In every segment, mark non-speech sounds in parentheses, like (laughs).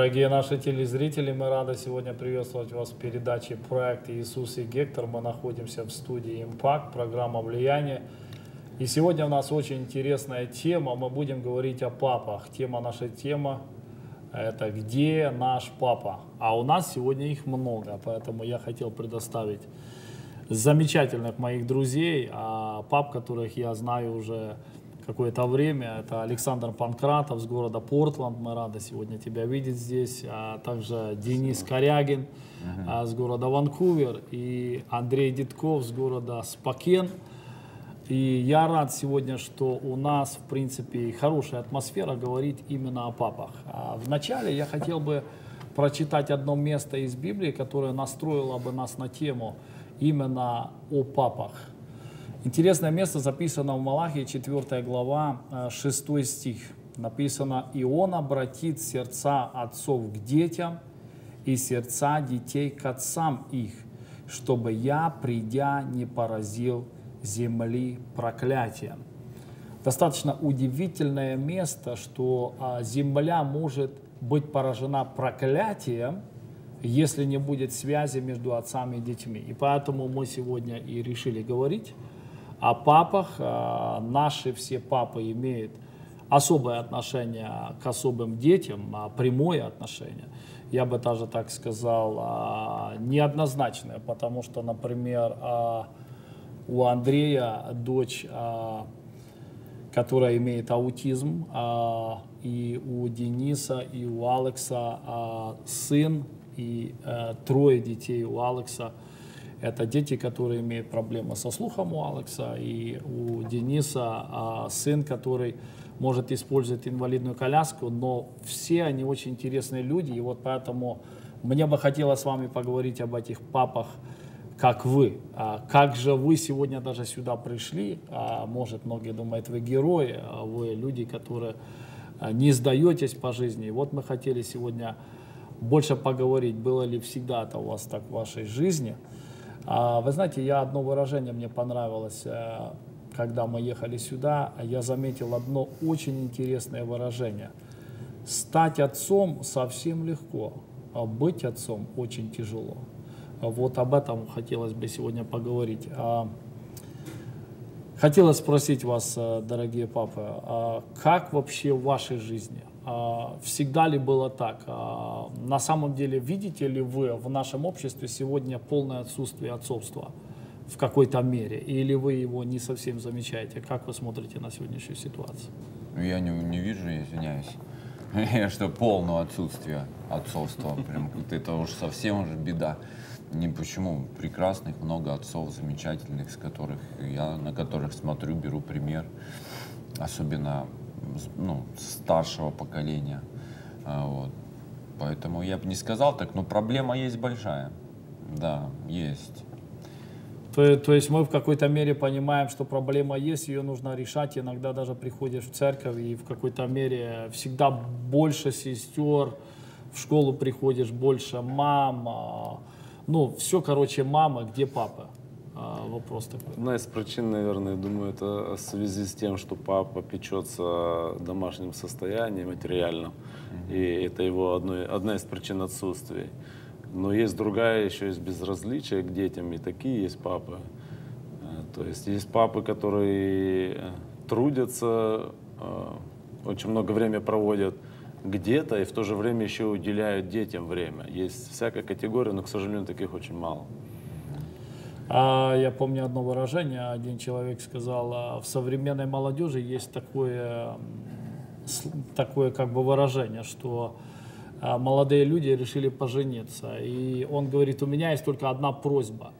Дорогие наши телезрители, мы рады сегодня приветствовать вас в передаче «Проект Иисус и Гектор». Мы находимся в студии «Импакт», программа «Влияние». И сегодня у нас очень интересная тема. Мы будем говорить о папах. Тема нашей темы – это «Где наш папа?». А у нас сегодня их много, поэтому я хотел предоставить замечательных моих друзей, а пап, которых я знаю уже какое-то время. Это Александр Панкратов с города Портланд. Мы рады сегодня тебя видеть здесь. А также Денис Корягин uh-huh. с города Ванкувер и Андрей Дедков с города Спакен. И я рад сегодня, что у нас, в принципе, хорошая атмосфера говорить именно о папах. А вначале я хотел бы прочитать одно место из Библии, которое настроило бы нас на тему именно о папах. Интересное место записано в Малахии, 4 глава, 6 э, стих. Написано, «И он обратит сердца отцов к детям и сердца детей к отцам их, чтобы я, придя, не поразил земли проклятием». Достаточно удивительное место, что а, земля может быть поражена проклятием, если не будет связи между отцами и детьми. И поэтому мы сегодня и решили говорить о папах. А, наши все папы имеют особое отношение к особым детям, а, прямое отношение. Я бы даже так сказал, а, неоднозначное, потому что, например, у Андрея дочь, которая имеет аутизм, и у Дениса, и у Алекса сын, и э, трое детей у Алекса – это дети, которые имеют проблемы со слухом у Алекса, и у Дениса а, сын, который может использовать инвалидную коляску, но все они очень интересные люди, и вот поэтому мне бы хотелось с вами поговорить об этих папах, как вы. А как же вы сегодня даже сюда пришли? А, может, многие думают, вы герои, а вы люди, которые а, не сдаетесь по жизни. И вот мы хотели сегодня больше поговорить, было ли всегда это у вас так в вашей жизни – вы знаете, я одно выражение мне понравилось, э, когда мы ехали сюда, я заметил одно очень интересное выражение. Стать отцом совсем легко, а быть отцом очень тяжело. Вот об этом хотелось бы сегодня поговорить. А, хотелось спросить вас, э, дорогие папы, как вообще в вашей жизни а, всегда ли было так? А, на самом деле, видите ли вы в нашем обществе сегодня полное отсутствие отцовства в какой-то мере? Или вы его не совсем замечаете? Как вы смотрите на сегодняшнюю ситуацию? Ну, я не, не вижу, извиняюсь. (laughs) Что полное отсутствие отцовства. Прям это уж совсем уже беда. Не почему прекрасных много отцов замечательных, с которых я на которых смотрю, беру пример. Особенно ну, старшего поколения. А, вот. Поэтому я бы не сказал так, но проблема есть большая. Да, есть. То, то есть мы в какой-то мере понимаем, что проблема есть, ее нужно решать. Иногда даже приходишь в церковь и в какой-то мере всегда больше сестер, в школу приходишь больше мам. А, ну, все, короче, мама, где папа? А, вопрос такой. Одна из причин, наверное, думаю, это в связи с тем, что папа печется о домашнем состоянии материальном, mm-hmm. и это его одной, одна из причин отсутствия. Но есть другая, еще есть безразличие к детям, и такие есть папы. А, то есть есть папы, которые э, трудятся, э, очень много времени проводят где-то и в то же время еще уделяют детям время. Есть всякая категория, но, к сожалению, таких очень мало. А я помню одно выражение, один человек сказал, «А в современной молодежи есть такое, такое как бы выражение, что а, молодые люди решили пожениться. И он говорит, у меня есть только одна просьба.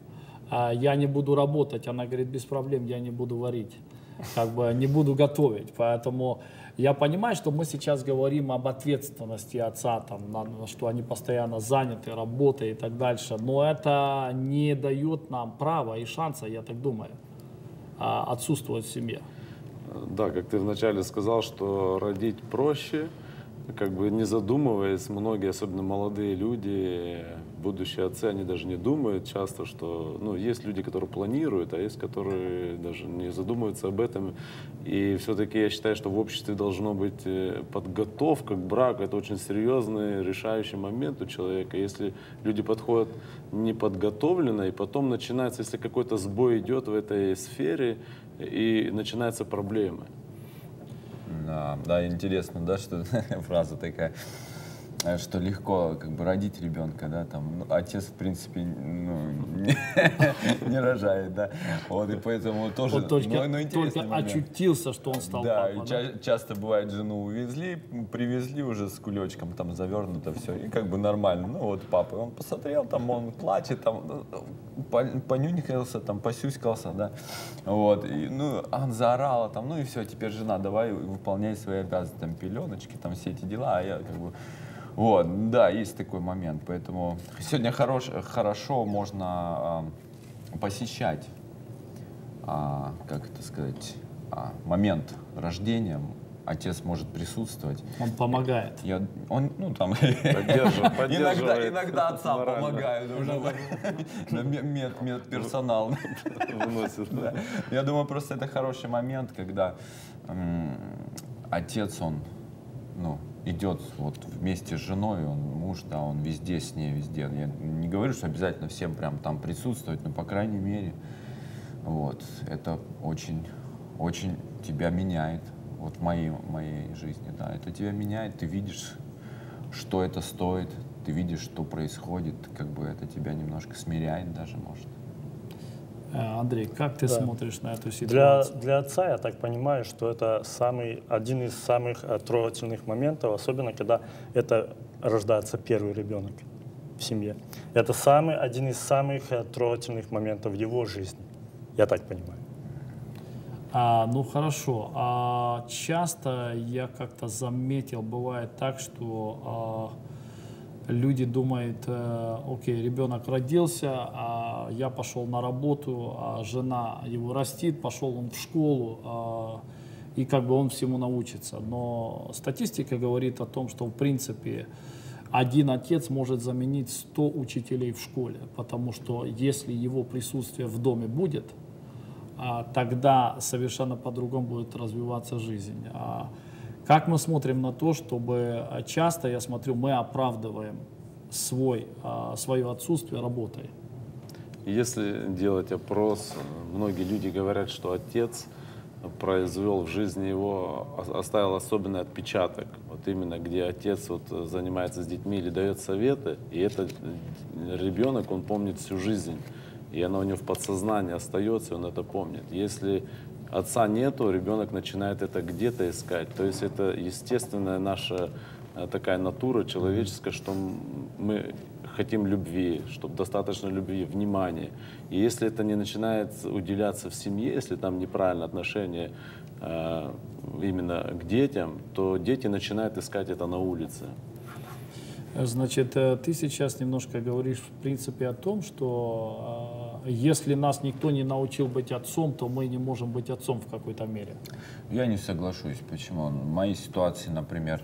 А, я не буду работать. Она говорит, без проблем, я не буду варить. Как бы не буду готовить. Поэтому я понимаю, что мы сейчас говорим об ответственности отца, там, на, что они постоянно заняты работой и так дальше, но это не дает нам права и шанса, я так думаю, а, отсутствовать в семье. Да, как ты вначале сказал, что родить проще, как бы не задумываясь, многие, особенно молодые люди, будущие отцы, они даже не думают часто, что, ну, есть люди, которые планируют, а есть, которые даже не задумываются об этом. И все-таки я считаю, что в обществе должно быть э, подготовка к браку. Это очень серьезный, решающий момент у человека. Если люди подходят неподготовленно, и потом начинается, если какой-то сбой идет в этой сфере, и начинаются проблемы. Да, да, интересно, да, что (laughs) фраза такая, что легко как бы родить ребенка, да, там, ну, отец, в принципе, ну, не, (laughs) не рожает, да, вот, и поэтому тоже, только, ну, ну, только момент. очутился, что он стал да, папа, ча- часто бывает, жену увезли, привезли уже с кулечком, там, завернуто все, и как бы нормально, ну, вот папа, он посмотрел, там, он плачет, там, ну, по- понюнькался, там, посюськался, да, вот, и, ну, он заорала, там, ну, и все, теперь жена, давай выполняй свои обязанности, там, пеленочки, там, все эти дела, а я, как бы, вот, да, есть такой момент, поэтому сегодня хорош, хорошо можно а, посещать, а, как это сказать, а, момент рождения, отец может присутствовать. Он помогает. Я, он, ну там, Поддерживает- (laughs) иногда, поддерживает иногда отца морально. помогают уже, (laughs) мед- мед- медперсонал. Выносит, да. (laughs) Я думаю, просто это хороший момент, когда м, отец, он, ну, идет вот вместе с женой, он муж, да, он везде с ней, везде. Я не говорю, что обязательно всем прям там присутствовать, но по крайней мере, вот, это очень, очень тебя меняет, вот в моей, моей жизни, да, это тебя меняет, ты видишь, что это стоит, ты видишь, что происходит, как бы это тебя немножко смиряет даже, может. Э, Андрей, как ты Да. смотришь на эту Для, ситуацию? для отца я так понимаю, что это самый, один из самых э, трогательных моментов, особенно когда это рождается первый ребенок в семье. Это самый, один из самых э, трогательных моментов в его жизни. Я так понимаю. А, ну хорошо. А часто я как-то заметил, бывает так, что а, люди думают, э, окей, ребенок родился, а я пошел на работу, а жена его растит, пошел он в школу, а, и как бы он всему научится. Но статистика говорит о том, что в принципе один отец может заменить 100 учителей в школе, потому что если его присутствие в доме будет, а, тогда совершенно по-другому будет развиваться жизнь. Как мы смотрим на то, чтобы а, часто, я смотрю, мы оправдываем свой, а, свое отсутствие работой. Если делать опрос, многие люди говорят, что отец произвел в жизни его, оставил особенный отпечаток. Вот именно где отец вот занимается с детьми или дает советы, и этот ребенок, он помнит всю жизнь. И оно у него в подсознании остается, и он это помнит. Если отца нету, ребенок начинает это где-то искать. То есть это естественная наша э, такая натура человеческая, что мы хотим любви, чтобы достаточно любви, внимания. И если это не начинает уделяться в семье, если там неправильное отношение э, именно к детям, то дети начинают искать это на улице. Значит, э, ты сейчас немножко говоришь, в принципе, о том, что э, если нас никто не научил быть отцом, то мы не можем быть отцом в какой-то мере. Я не соглашусь. Почему? В моей ситуации, например,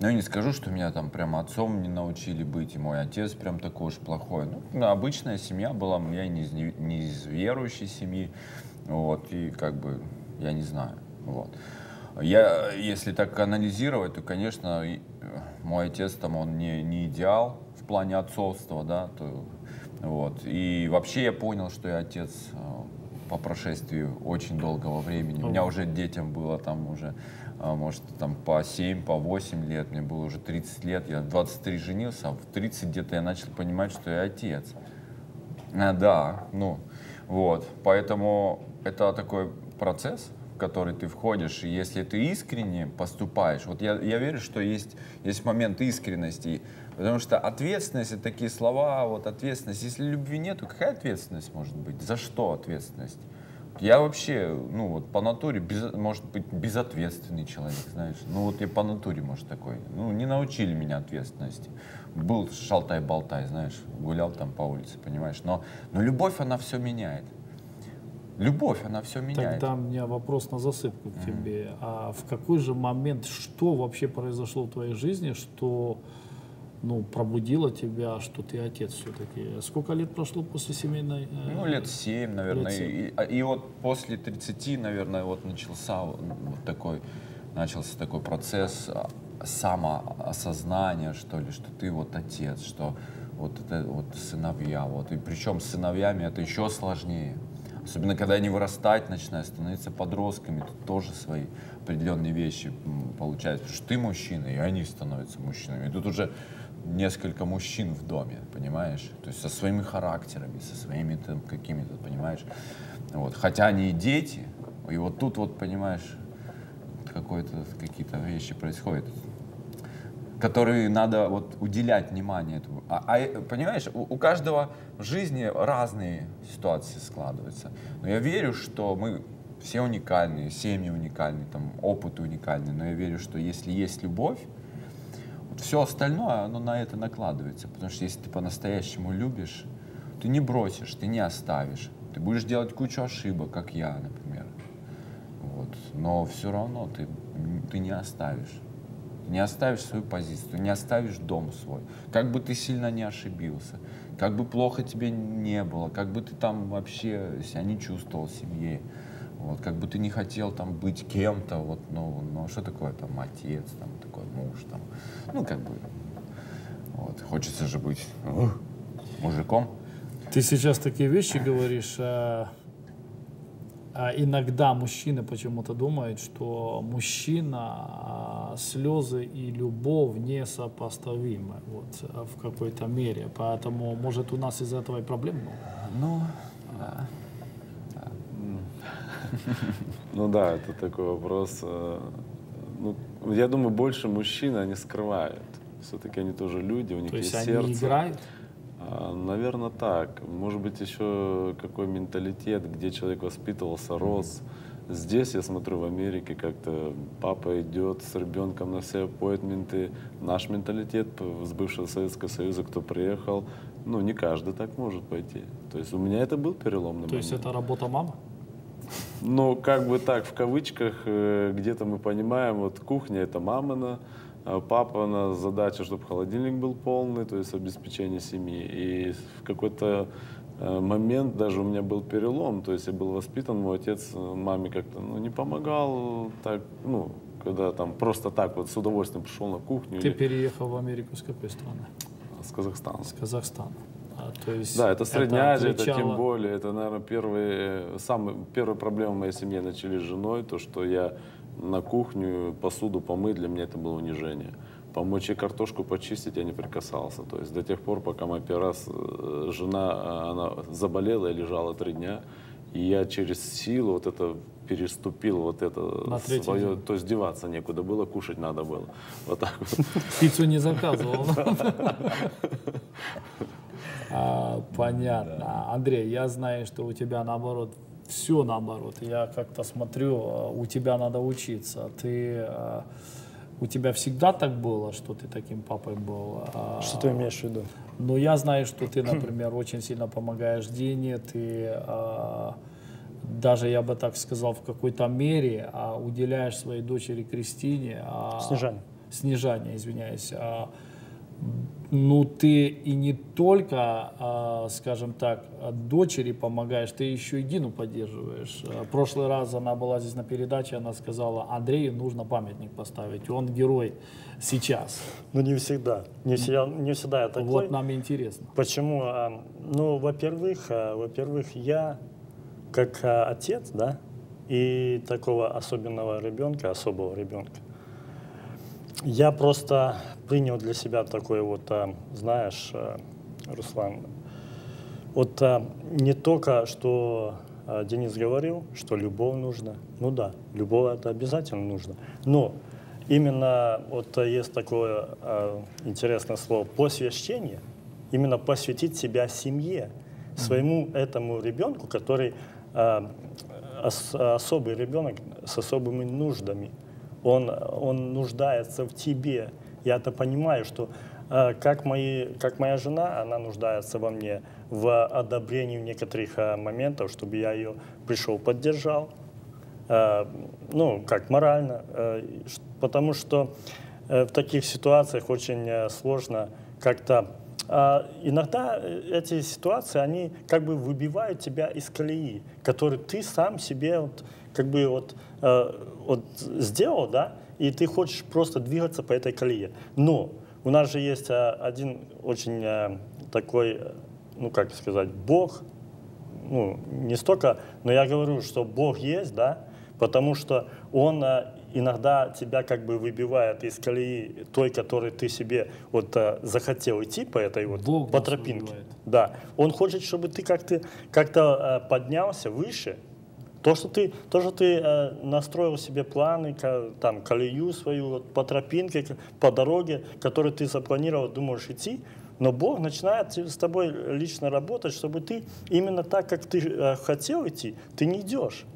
ну, я не скажу, что меня там прям отцом не научили быть, и мой отец прям такой уж плохой. Ну, обычная семья была, я не из, не- из верующей семьи, вот, и как бы, я не знаю, вот. Я, если так анализировать, то, конечно, э, мой отец там, он не, не идеал в плане отцовства, да, то, вот. И вообще я понял, что я отец э, по прошествии очень долгого времени. У меня уже детям было там уже, а, может, там по 7, по 8 лет, мне было уже 30 лет, я в 23 женился, а в 30 где-то я начал понимать, что я отец. А, да, ну, вот. Поэтому это такой процесс, в который ты входишь, и если ты искренне поступаешь, вот я, я верю, что есть, есть момент искренности, потому что ответственность, это такие слова, вот ответственность, если любви нету, какая ответственность может быть? За что ответственность? Я вообще, ну вот по натуре, без, может быть, безответственный человек, знаешь. Ну вот я по натуре, может, такой. Ну, не научили меня ответственности. Был шалтай-болтай, знаешь, гулял там по улице, понимаешь. Но, но любовь, она все меняет. Любовь, она все меняет. Тогда у меня вопрос на засыпку к тебе. А в какой же момент, что вообще произошло в твоей жизни, что ну, пробудило тебя, что ты отец все-таки? Сколько лет прошло после семейной? э, Ну, лет 7, наверное. Лет семь. И, а- и вот после 30, наверное, вот начался вот такой, начался такой процесс а, самоосознания, что ли, что ты вот отец, что вот это вот сыновья, вот. И причем с сыновьями это еще сложнее. Особенно, когда они вырастать начинают, становиться подростками, тут тоже свои определенные вещи получаются. Потому что ты мужчина, и они становятся мужчинами. И тут уже несколько мужчин в доме, понимаешь? То есть со своими характерами, со своими там какими-то, понимаешь? Вот. Хотя они и дети, и вот тут вот, понимаешь, какой-то, какие-то вещи происходят, которые надо вот уделять внимание этому. А, а, э, понимаешь, у, у каждого в жизни разные ситуации складываются. Но я верю, что мы все уникальные, семьи уникальные, там, опыт уникальный. Но я верю, что если есть любовь, все остальное, оно на это накладывается. Потому что если ты по-настоящему любишь, ты не бросишь, ты не оставишь. Ты будешь делать кучу ошибок, как я, например. Вот. Но все равно ты, ты не оставишь. Не оставишь свою позицию, не оставишь дом свой. Как бы ты сильно не ошибился, как бы плохо тебе не было, как бы ты там вообще себя не чувствовал в семье. Вот, как бы ты не хотел там быть кем-то, вот, ну, ну, что такое там отец, там, такой муж, там, ну, как бы, вот, хочется же быть ух, мужиком. Ты сейчас такие вещи говоришь, а, а иногда мужчины почему-то думают, что мужчина, а, слезы и любовь несопоставимы вот, а, в какой-то мере. Поэтому, может, у нас из-за этого и проблем много? Ну, да. (laughs) Ну да, это такой вопрос. э, Ну, я думаю, больше мужчин они скрывают. Все-таки они тоже люди, у них То есть есть они сердце. играют? наверное, так. Может быть, еще какой менталитет, где человек воспитывался, рос. Здесь я смотрю в Америке, как-то папа идет с ребенком на все аппойтменты. Наш менталитет с бывшего Советского Союза, кто приехал, ну, не каждый так может пойти. То есть у меня это был переломный То есть момент. это работа мамы? Ну, как бы так, в кавычках, э, где-то мы понимаем, вот кухня это мамина, а папа на задача, чтобы холодильник был полный, то есть обеспечение семьи. И в какой-то э, момент даже у меня был перелом, то есть я был воспитан, мой отец э, маме как-то ну, не помогал, так, ну, когда там просто так вот с удовольствием пришел на кухню Ты или переехал в Америку с какой страны? с Казахстана. С Казахстана. А, то есть Да, это Средняя Азия, это тем отличало- более, это, наверное, первые, самые, первые проблемы в моей семье начались с женой, то, что я на кухню посуду помыть, для меня это было унижение. Помочь ей картошку почистить я не прикасался. То есть до тех пор, пока моя первый раз э, жена, э, она заболела и лежала три дня, и я через силу вот это переступил вот это На свое, день. то есть деваться некуда было, кушать надо было. Вот так вот. (laughs) Пиццу не заказывал. (laughs) А, Понятно. Андрей, я знаю, что у тебя наоборот, все наоборот. Я как-то смотрю, а, у тебя надо учиться. Ты, а, у тебя всегда так было, что ты таким папой был? А, Что ты имеешь в виду? Ну, я знаю, что ты, (clears throat) например, очень сильно помогаешь Дине, ты даже, я бы так сказал, в какой-то мере уделяешь своей дочери Кристине... Снежане. Снежане, извиняюсь. Ну, ты и не только, а, скажем так, дочери помогаешь, ты еще и Дину поддерживаешь. В прошлый раз она была здесь на передаче, она сказала, Андрею нужно памятник поставить, он герой сейчас. Ну, не всегда. Не всегда, не всегда я такой. Вот нам интересно. Почему? А, Ну, во-первых, а, во-первых, я как отец, да, и такого особенного ребенка, особого ребенка, я просто принял для себя такой вот, а, знаешь, а, Руслан, вот а, не только, что Денис говорил, что любовь нужна. Ну да, любовь это обязательно нужно. Но именно вот есть такое интересное слово посвящение, именно посвятить себя семье, своему этому ребенку, который ос- особый ребенок с особыми нуждами. Он, он нуждается в тебе. Я это понимаю, что э, как, мои, как моя жена, она нуждается во мне в одобрении некоторых э, моментов, чтобы я ее пришел, поддержал, э, ну, как морально, потому что в таких ситуациях очень сложно как-то а иногда эти ситуации, они как бы выбивают тебя из колеи, которую ты сам себе вот, как бы вот, э, вот сделал, да, и ты хочешь просто двигаться по этой колее. Но у нас же есть э, один очень э, такой, ну как сказать, Бог, ну не столько, но я говорю, что Бог есть, да, потому что Он иногда тебя как бы выбивает из колеи той, которой ты себе вот э, захотел идти по этой вот Бог по тропинке. выбивает. Да, Он хочет, чтобы ты как-то как-то э, поднялся выше. То, что ты, то, что ты э, настроил себе планы, ка- там, колею свою вот, по тропинке, к- по дороге, которую ты запланировал, думаешь идти, но Бог начинает с тобой лично работать, чтобы ты именно так, как ты э, хотел идти, ты не идешь.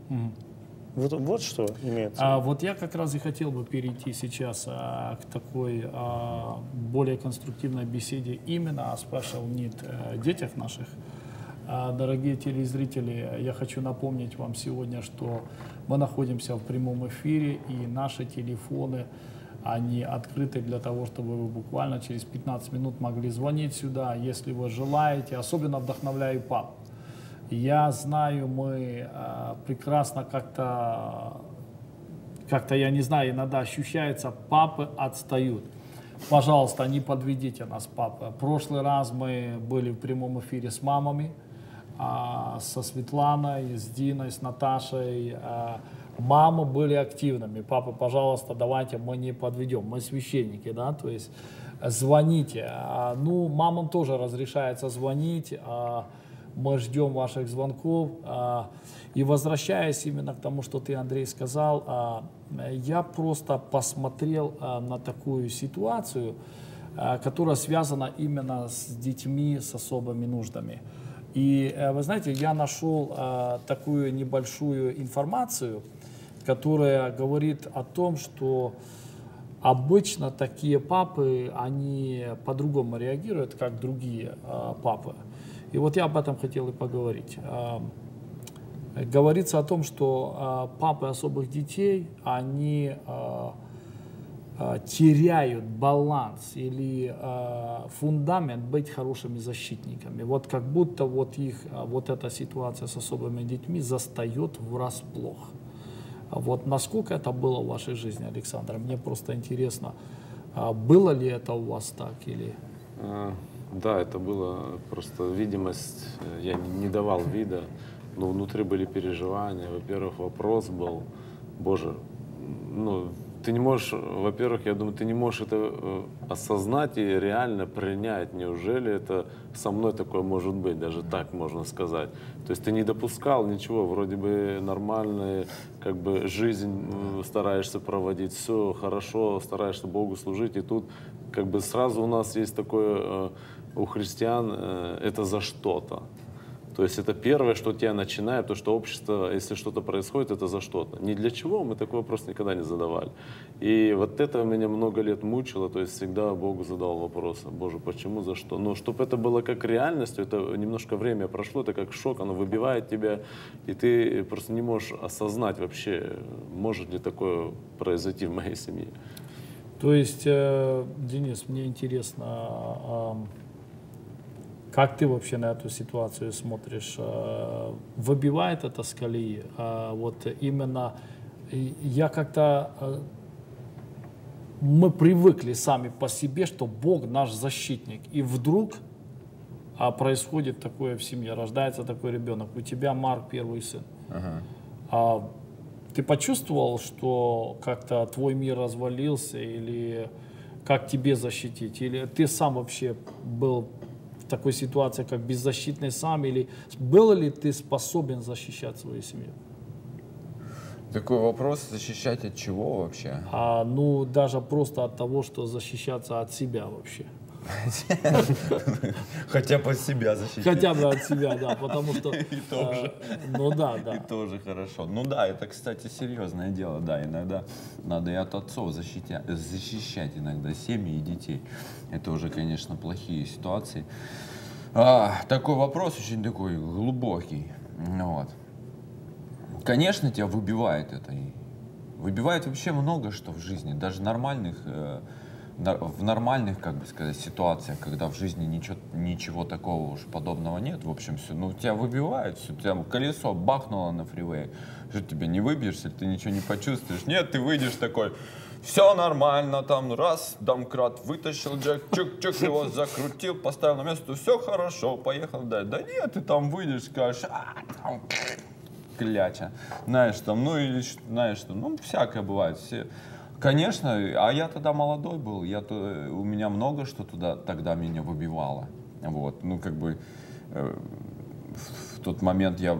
Вот, вот что имеется. А вот я как раз и хотел бы перейти сейчас а, к такой а, более конструктивной беседе именно о Special Need э, детях наших. А, Дорогие телезрители, я хочу напомнить вам сегодня, что мы находимся в прямом эфире и наши телефоны, они открыты для того, чтобы вы буквально через 15 минут могли звонить сюда, если вы желаете. Особенно вдохновляю пап. Я знаю, мы э, прекрасно как-то, как-то, я не знаю, иногда ощущается, папы отстают. Пожалуйста, не подведите нас, папа. прошлый раз мы были в прямом эфире с мамами, а, со Светланой, с Диной, с Наташей. а, Мамы были активными. Папа, пожалуйста, давайте мы не подведем. Мы священники, да, то есть звоните. А, Ну, мамам тоже разрешается звонить. а, Мы ждем ваших звонков. А, И возвращаясь именно к тому, что ты, Андрей, сказал, а, я просто посмотрел а, на такую ситуацию, а, которая связана именно с детьми с особыми нуждами. И э, вы знаете, я нашел а, такую небольшую информацию, которая говорит о том, что обычно такие папы, они по-другому реагируют, как другие а, папы. И вот я об этом хотел и поговорить. А, Говорится о том, что папы особых детей, они теряют баланс или а, фундамент быть хорошими защитниками. Вот как будто вот их а, вот эта ситуация с особыми детьми застает врасплох. А Вот насколько это было в вашей жизни, Александр? Мне просто интересно, а, было ли это у вас так или... А, Да, это было просто видимость, э, я не давал вида, но внутри были переживания. Во-первых, вопрос был, Боже, ну, ты не можешь, во-первых, я думаю, ты не можешь это э, осознать и реально принять. Неужели это со мной такое может быть, даже так можно сказать. То есть ты не допускал ничего, вроде бы нормальная как бы жизнь стараешься проводить, все хорошо, стараешься Богу служить, и тут как бы сразу у нас есть такое э, у христиан э, это за что-то. То есть это первое, что тебя начинает, то, что общество, если что-то происходит, это за что-то. Ни для чего мы такой вопрос никогда не задавали. И вот это меня много лет мучило, то есть всегда Богу задал вопрос, Боже, почему, за что? Но чтобы это было как реальностью, это немножко время прошло, это как шок, оно выбивает тебя, и ты просто не можешь осознать вообще, может ли такое произойти в моей семье. То есть, э, Денис, мне интересно, а, как ты вообще на эту ситуацию смотришь? Э, Выбивает это с колеи? А Вот именно я как-то э, мы привыкли сами по себе, что Бог наш защитник, и вдруг а происходит такое в семье, рождается такой ребенок, у тебя Марк первый сын. А ты почувствовал, что как-то твой мир развалился, или как тебе защитить, или ты сам вообще был такой ситуации, как беззащитный сам, или был ли ты способен защищать свою семью? Такой вопрос, защищать от чего вообще? А, ну, даже просто от того, что защищаться от себя вообще. (laughs) Хотя бы себя защитить. Хотя бы от себя, да, потому что... (laughs) И тоже. э, Ну да, да. И тоже хорошо. Ну да, это, кстати, серьезное дело, да. Иногда надо и от отцов защитя- защищать иногда семьи и детей. Это уже, конечно, плохие ситуации. А, такой вопрос очень такой глубокий. Вот. Конечно, тебя выбивает это. Выбивает вообще много что в жизни, даже нормальных, э, в нормальных, как бы сказать, ситуациях, когда в жизни ничего, ничего такого уж подобного нет, в общем, все, ну, тебя выбивает, все, тебя колесо бахнуло на фривее, что тебя не выбьешься, ты ничего не почувствуешь. Нет, ты выйдешь такой, все нормально, там раз, домкрат вытащил, джек, чук-чук, его закрутил, поставил на место, все хорошо, поехал дальше. Да нет, ты там выйдешь, скажешь, а, там, кляча, знаешь, там, ну или, знаешь, что, ну, всякое бывает, все, конечно, а я тогда молодой был, я, у меня много что туда, тогда меня выбивало, вот, ну, как бы, э, в тот момент я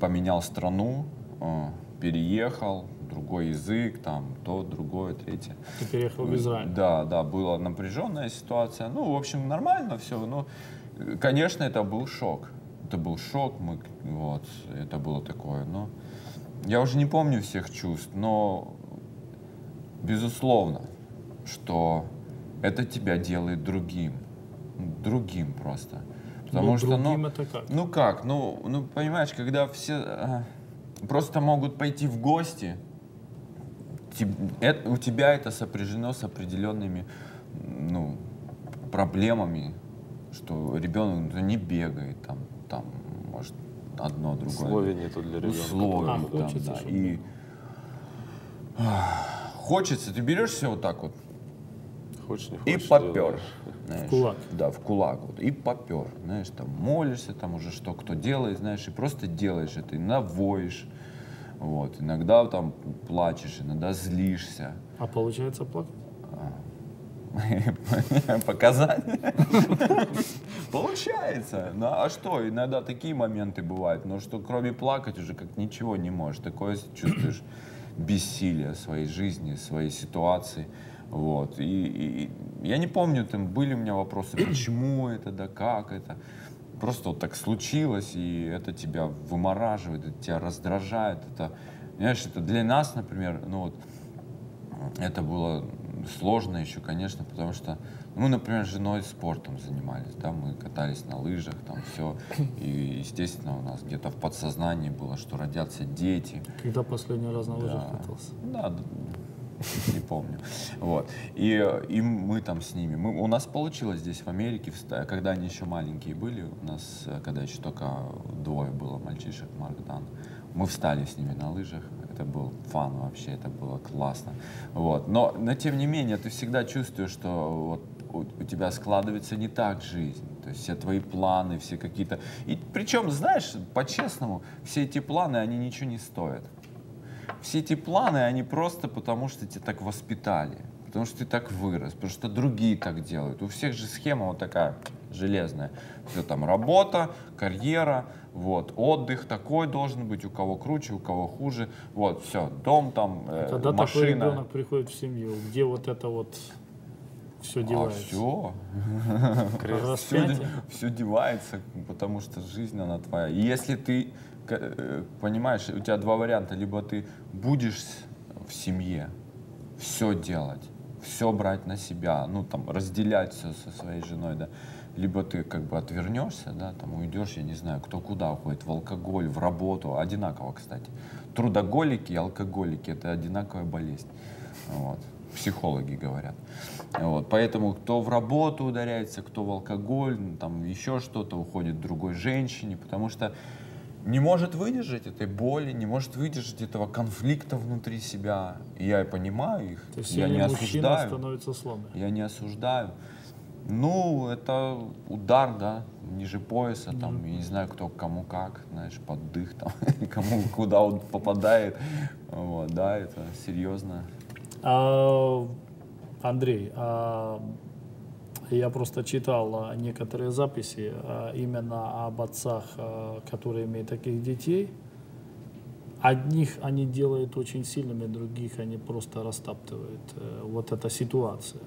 поменял страну, э, переехал, другой язык, там, то, другое, третье. Ты переехал в Израиль. Да, да, была напряженная ситуация. Ну, в общем, нормально все. Но, э, конечно, это был шок. Это был шок, мы, вот, это было такое. Но я уже не помню всех чувств, но безусловно, что это тебя делает другим. Другим просто. Потому Ну, что, ну, это как? ну как, ну, ну понимаешь, когда все э, просто могут пойти в гости, теб- это- у тебя это сопряжено с определенными ну, проблемами, что ребенок ну, не бегает, там, там, может, одно, другое. Условий нету для ребенка. Условий, А, там, хочется, да. чтобы И ах, хочется, ты берешь все вот так вот Хочешь, не и хочешь, попер. делаешь. знаешь. кулак. Да, в кулак. Вот, и попер. Знаешь, там молишься, там уже что кто делает, знаешь, и просто делаешь это, и навоишь. Вот. Иногда там плачешь, иногда злишься. А получается плакать? (laughs) Показать? (laughs) Получается. Ну, а что, иногда такие моменты бывают, но что кроме плакать уже как ничего не можешь. Такое чувствуешь бессилие своей жизни, своей ситуации. Вот. И, и я не помню, там были у меня вопросы, почему это, да как это. Просто вот так случилось, и это тебя вымораживает, это тебя раздражает. Это, знаешь, это для нас, например, ну вот, это было сложно еще, конечно, потому что мы, например, с женой спортом занимались, да, мы катались на лыжах, там все, и, естественно, у нас где-то в подсознании было, что родятся дети, Когда последний раз на лыжах Да. катался? да, не помню. Вот. И, и мы там с ними. Мы, у нас получилось здесь, в Америке, когда они еще маленькие были, у нас, когда еще только двое было мальчишек, Марк Дан, мы встали с ними на лыжах. Это был фан вообще, это было классно. Вот. Но, но тем не менее, ты всегда чувствуешь, что вот у, у тебя складывается не так жизнь. То есть все твои планы, все какие-то... И причем, знаешь, по-честному, все эти планы, они ничего не стоят все эти планы, они просто потому, что тебя так воспитали, потому что ты так вырос, потому что другие так делают. У всех же схема вот такая железная. Все там работа, карьера, вот, отдых такой должен быть, у кого круче, у кого хуже, вот, все, дом там, э, Когда такой машина. ребенок приходит в семью, где вот это вот все а девается? все, (laughs) Распятие? все девается, потому что жизнь, она твоя. И если ты, э, понимаешь, у тебя два варианта. Либо ты будешь в семье все делать, все брать на себя, ну, там, разделять все со своей женой, да. Либо ты как бы отвернешься, да, там уйдешь, я не знаю, кто куда уходит, в алкоголь, в работу, одинаково, кстати. Трудоголики и алкоголики – это одинаковая болезнь. Вот. Психологи говорят. Вот. Поэтому кто в работу ударяется, кто в алкоголь, ну, там еще что-то, уходит другой женщине, потому что не может выдержать этой боли, не может выдержать этого конфликта внутри себя. И я и понимаю их, То есть я не осуждаю. становится слабым. Я не осуждаю. Ну, это удар, да, ниже пояса, там, я не знаю, кто кому как, знаешь, под дых, там, (laughs) кому куда он попадает. Вот, да, это серьезно. А, Андрей, а, я просто читал а, некоторые записи а, именно об отцах, которые имеют таких детей. Одних они делают очень сильными, других они просто растаптывают. Э, Вот эта ситуация.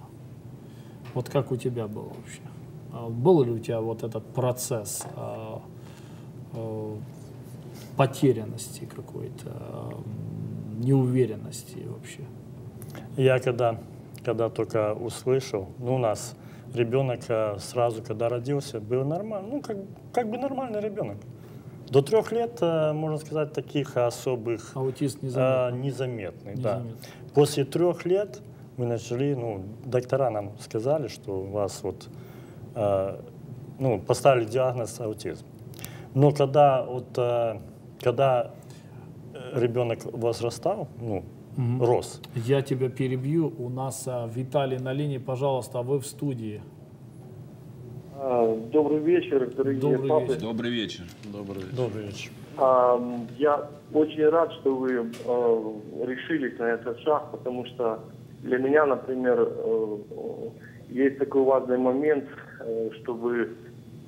Вот как у тебя было вообще? Был ли у тебя вот этот процесс а, потерянности какой-то, неуверенности вообще? Я когда, когда только услышал, ну, у нас ребенок э, сразу, когда родился, был нормально, ну, как, как бы нормальный ребенок. До трех лет, э, можно сказать, таких особых Аутист э, незаметный. незаметный, да. Незаметный. После трех лет мы начали, ну, доктора нам сказали, что у вас вот, э, ну, поставили диагноз аутизм. Но когда вот, э, когда ребенок возрастал, ну, Мгм. рос, Я тебя перебью. У нас а, Виталий на линии. Пожалуйста, вы в студии. А, Добрый вечер, дорогие Добрый папы. вечер. Добрый вечер. Добрый вечер. добрый вечер. А, Я очень рад, что вы э, решились на этот шаг, потому что для меня, например, э, есть такой важный момент, э, чтобы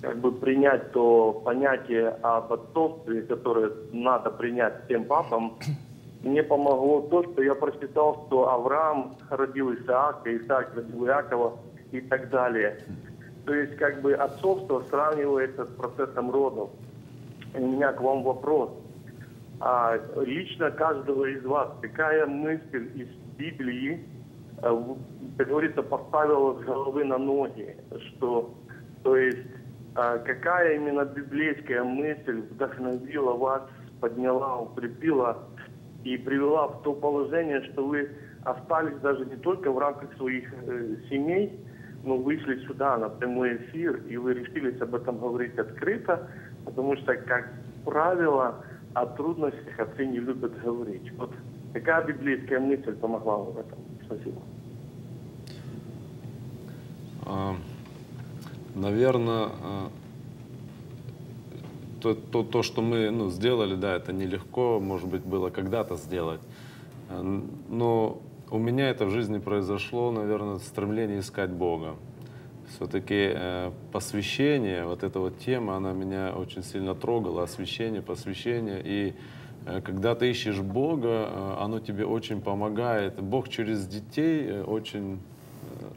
как бы принять то понятие об отцовстве, которое надо принять всем папам. Мне помогло то, что я прочитал, что Авраам родил Исаака, Исаак родил Иакова и так далее. То есть как бы отцовство сравнивается с процессом родов. У меня к вам вопрос. А лично каждого из вас, какая мысль из Библии, э, как говорится, поставила с головы на ноги? Что, то есть, а, какая именно библейская мысль вдохновила вас, подняла, укрепила и привела в то положение, что вы остались даже не только в рамках своих э, семей, но вышли сюда на прямой эфир, и вы решились об этом говорить открыто, потому что, как правило, о трудностях отцы не любят говорить. Вот какая библейская мысль помогла вам в этом? Спасибо. А, Наверное, то, то, то, что мы ну, сделали, да, это нелегко, может быть, было когда-то сделать. Но у меня это в жизни произошло, наверное, стремление искать Бога. Все-таки посвящение, вот эта вот тема, она меня очень сильно трогала, освящение, посвящение. И э, когда ты ищешь Бога, э, оно тебе очень помогает. Бог через детей э, очень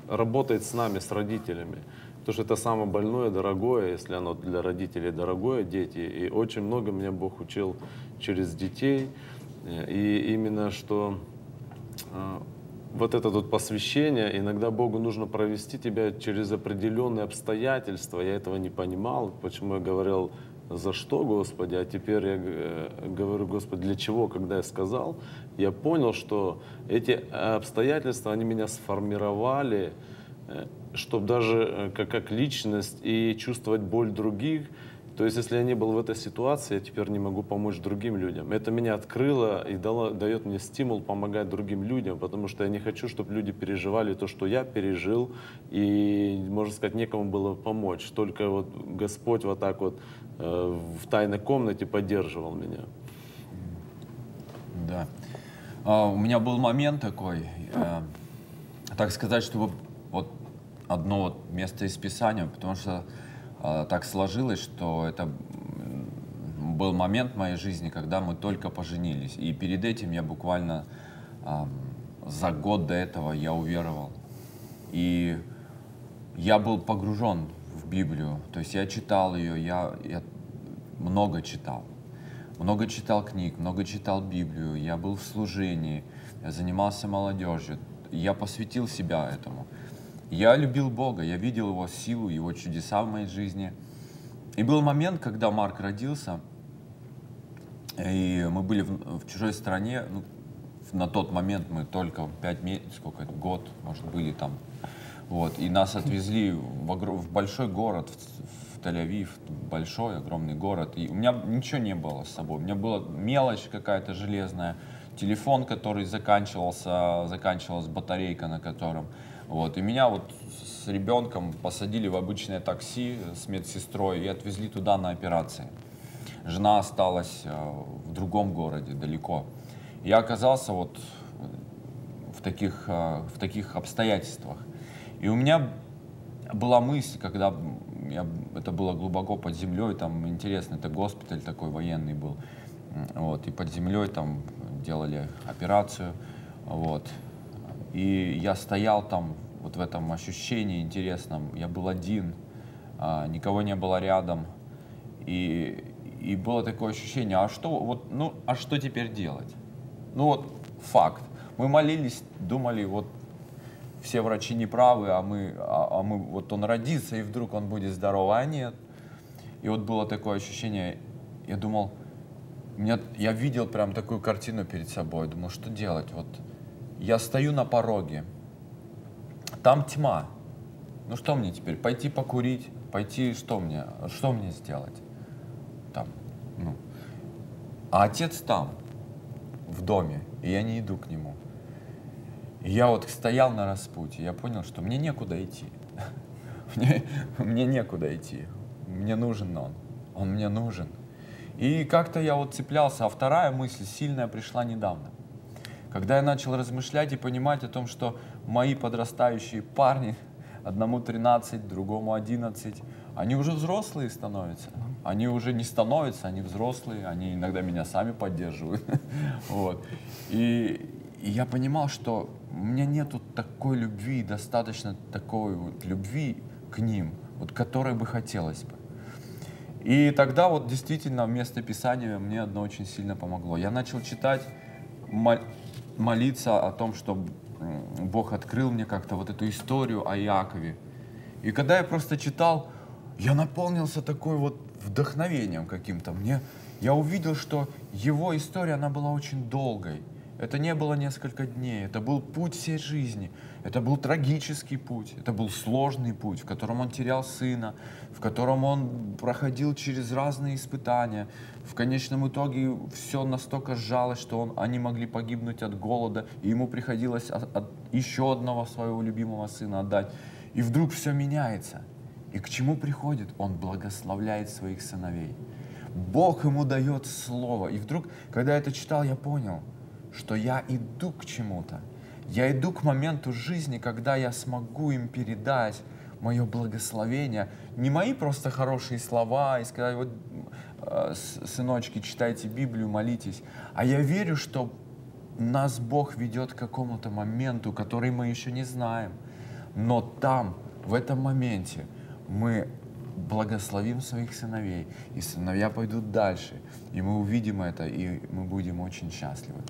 э, работает с нами, с родителями. Потому что это самое больное, дорогое, если оно для родителей дорогое, дети. И очень много меня Бог учил через детей. И именно что э, вот это вот посвящение, иногда Богу нужно провести тебя через определенные обстоятельства. Я этого не понимал, почему я говорил, за что, Господи, а теперь я э, говорю, Господи, для чего, когда я сказал, я понял, что эти обстоятельства, они меня сформировали, чтобы даже э, как, как личность и чувствовать боль других. То есть, если я не был в этой ситуации, я теперь не могу помочь другим людям. Это меня открыло и дало, дает мне стимул помогать другим людям, потому что я не хочу, чтобы люди переживали то, что я пережил, и, можно сказать, некому было помочь. Только вот Господь вот так вот э, в тайной комнате поддерживал меня. Да. А, у меня был момент такой, э, так сказать, чтобы одно вот место из Писания, потому что э, так сложилось, что это был момент в моей жизни, когда мы только поженились. И перед этим я буквально ам, за год до этого я уверовал. И я был погружен в Библию. То есть я читал ее, я, я много читал. Много читал книг, много читал Библию, я был в служении, я занимался молодежью, я посвятил себя этому. Я любил Бога, я видел Его силу, Его чудеса в моей жизни. И был момент, когда Марк родился, и мы были в, в чужой стране, ну, на тот момент мы только пять месяцев, сколько это, год, может, были там. Вот, и нас отвезли в, в большой город, в, в Тель-Авив, большой, огромный город. И у меня ничего не было с собой. У меня была мелочь какая-то железная, телефон, который заканчивался, заканчивалась батарейка на котором. Вот, и меня вот с ребенком посадили в обычное такси с медсестрой и отвезли туда на операции. Жена осталась э, в другом городе, далеко. Я оказался вот в таких, э, в таких обстоятельствах. И у меня была мысль, когда я, это было глубоко под землей, там интересно, это госпиталь такой военный был, вот, и под землей там делали операцию, вот. И я стоял там вот в этом ощущении интересном. Я был один, а, никого не было рядом. И, и было такое ощущение, а что, вот, ну, а что теперь делать? Ну вот факт. Мы молились, думали, вот все врачи неправы, а мы, а, а мы, вот он родится, и вдруг он будет здоров, а нет. И вот было такое ощущение, я думал, меня, я видел прям такую картину перед собой, думал, что делать? Вот я стою на пороге, там тьма. Ну что мне теперь? Пойти покурить? Пойти что мне? Что мне сделать? Там, ну. А отец там, в доме, и я не иду к нему. И я вот стоял на распутье, я понял, что мне некуда идти. (laughs) Мне, мне некуда идти. Мне нужен он. Он мне нужен. И как-то я вот цеплялся, а вторая мысль сильная пришла недавно. Когда я начал размышлять и понимать о том, что мои подрастающие парни, одному 13, другому 11, они уже взрослые становятся. Они уже не становятся, они взрослые, они иногда меня сами поддерживают. (laughs) Вот. И, и я понимал, что у меня нету такой любви, достаточно такой вот любви к ним, вот которой бы хотелось бы. И тогда вот действительно место Писания мне одно очень сильно помогло. Я начал читать молиться о том, чтобы Бог открыл мне как-то вот эту историю о Якове. И когда я просто читал, я наполнился такой вот вдохновением каким-то. Мне, я увидел, что его история, она была очень долгой. Это не было несколько дней, это был путь всей жизни. Это был трагический путь, это был сложный путь, в котором он терял сына, в котором он проходил через разные испытания. В конечном итоге все настолько сжалось, что он, они могли погибнуть от голода, и ему приходилось от, от еще одного своего любимого сына отдать. И вдруг все меняется. И к чему приходит? Он благословляет своих сыновей. Бог ему дает слово. И вдруг, когда я это читал, я понял – что я иду к чему-то. Я иду к моменту жизни, когда я смогу им передать мое благословение. Не мои просто хорошие слова и сказать, вот, э, сыночки, читайте Библию, молитесь. А я верю, что нас Бог ведет к какому-то моменту, который мы еще не знаем. Но там, в этом моменте, мы благословим своих сыновей, и сыновья пойдут дальше, и мы увидим это, и мы будем очень счастливы.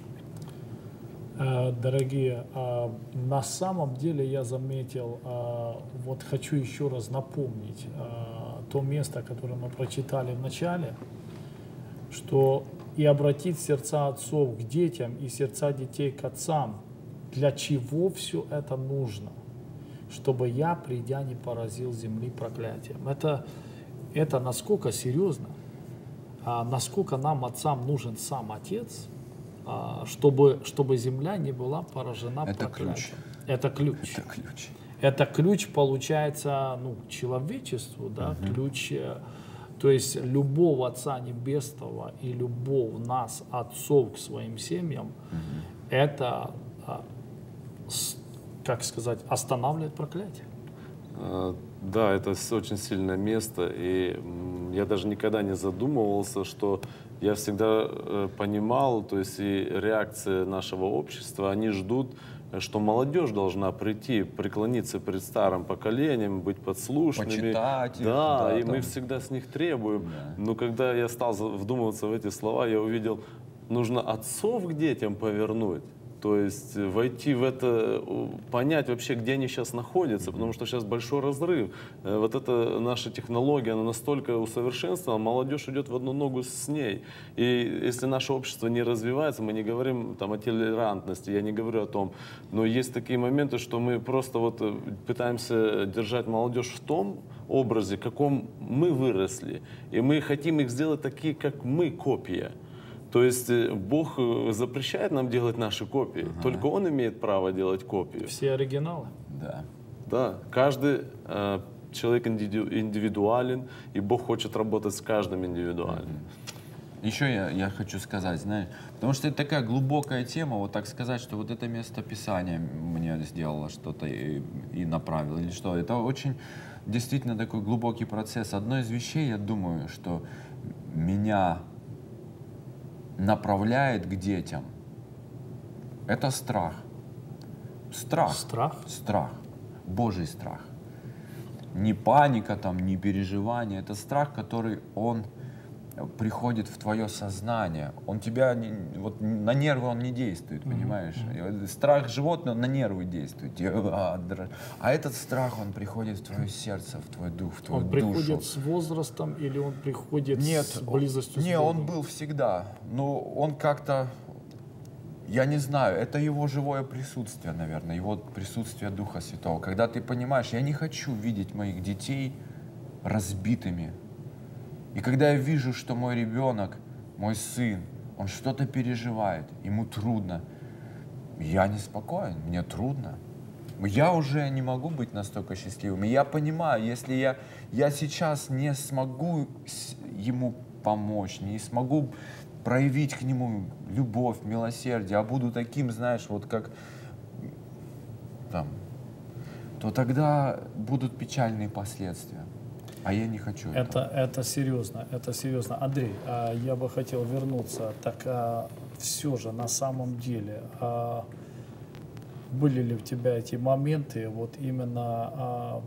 Э, дорогие, а, на самом деле я заметил, а, вот хочу еще раз напомнить а, то место, которое мы прочитали в начале, что и обратить сердца отцов к детям и сердца детей к отцам. Для чего все это нужно? Чтобы я, придя, не поразил земли проклятием. Это, это насколько серьезно, насколько нам, отцам, нужен сам Отец – чтобы, чтобы земля не была поражена Это ключ. Это ключ. Это ключ. Это ключ, получается, ну, человечеству, да, угу. ключ, э, то есть любовь Отца Небесного и любовь нас, отцов, к своим семьям, угу. это, а, как сказать, останавливает проклятие. Да, это очень сильное место, и я даже никогда не задумывался, что я всегда э, понимал, то есть и реакция нашего общества, они ждут, э, что молодежь должна прийти, преклониться перед старым поколением, быть подслушными. Почитать их, да, да, и там. мы всегда с них требуем. Да. Но когда я стал вдумываться в эти слова, я увидел, нужно отцов к детям повернуть. То есть э, войти в это, понять вообще, где они сейчас находятся, потому что сейчас большой разрыв. Э, вот эта наша технология, она настолько усовершенствована, молодежь идет в одну ногу с ней. И если наше общество не развивается, мы не говорим там о толерантности, я не говорю о том, но есть такие моменты, что мы просто вот э, пытаемся держать молодежь в том образе, каком мы выросли. И мы хотим их сделать такие, как мы, копия. То есть э, Бог э, запрещает нам делать наши копии, ага. только Он имеет право делать копию. Все оригиналы? Да. Да, каждый э, человек индивидуален, и Бог хочет работать с каждым индивидуально. Еще я, я хочу сказать, знаешь, потому что это такая глубокая тема, вот так сказать, что вот это место Писания мне сделало что-то и, и направило, или что. Это очень действительно такой глубокий процесс. Одно из вещей, я думаю, что меня направляет к детям, это страх. Страх. Страх? Страх. Божий страх. Не паника там, не переживание. Это страх, который он приходит в твое сознание. Он тебя не, вот на нервы он не действует, понимаешь? Mm-hmm. Страх животного на нервы действует. А, а этот страх он приходит в твое сердце, в твой дух, в твою он душу. Он приходит с возрастом или он приходит Нет, с близостью? Нет, он был всегда, но он как-то я не знаю, это его живое присутствие, наверное, его присутствие Духа Святого. Когда ты понимаешь, я не хочу видеть моих детей разбитыми. И когда я вижу, что мой ребенок, мой сын, он что-то переживает, ему трудно, я не спокоен, мне трудно. Я уже не могу быть настолько счастливым. И я понимаю, если я, я сейчас не смогу ему помочь, не смогу проявить к нему любовь, милосердие, а буду таким, знаешь, вот как там, то тогда будут печальные последствия. А я не хочу это. Это, серьезно, это серьезно. Андрей, а, я бы хотел вернуться. Так а, все же на самом деле, а, были ли у тебя эти моменты, вот именно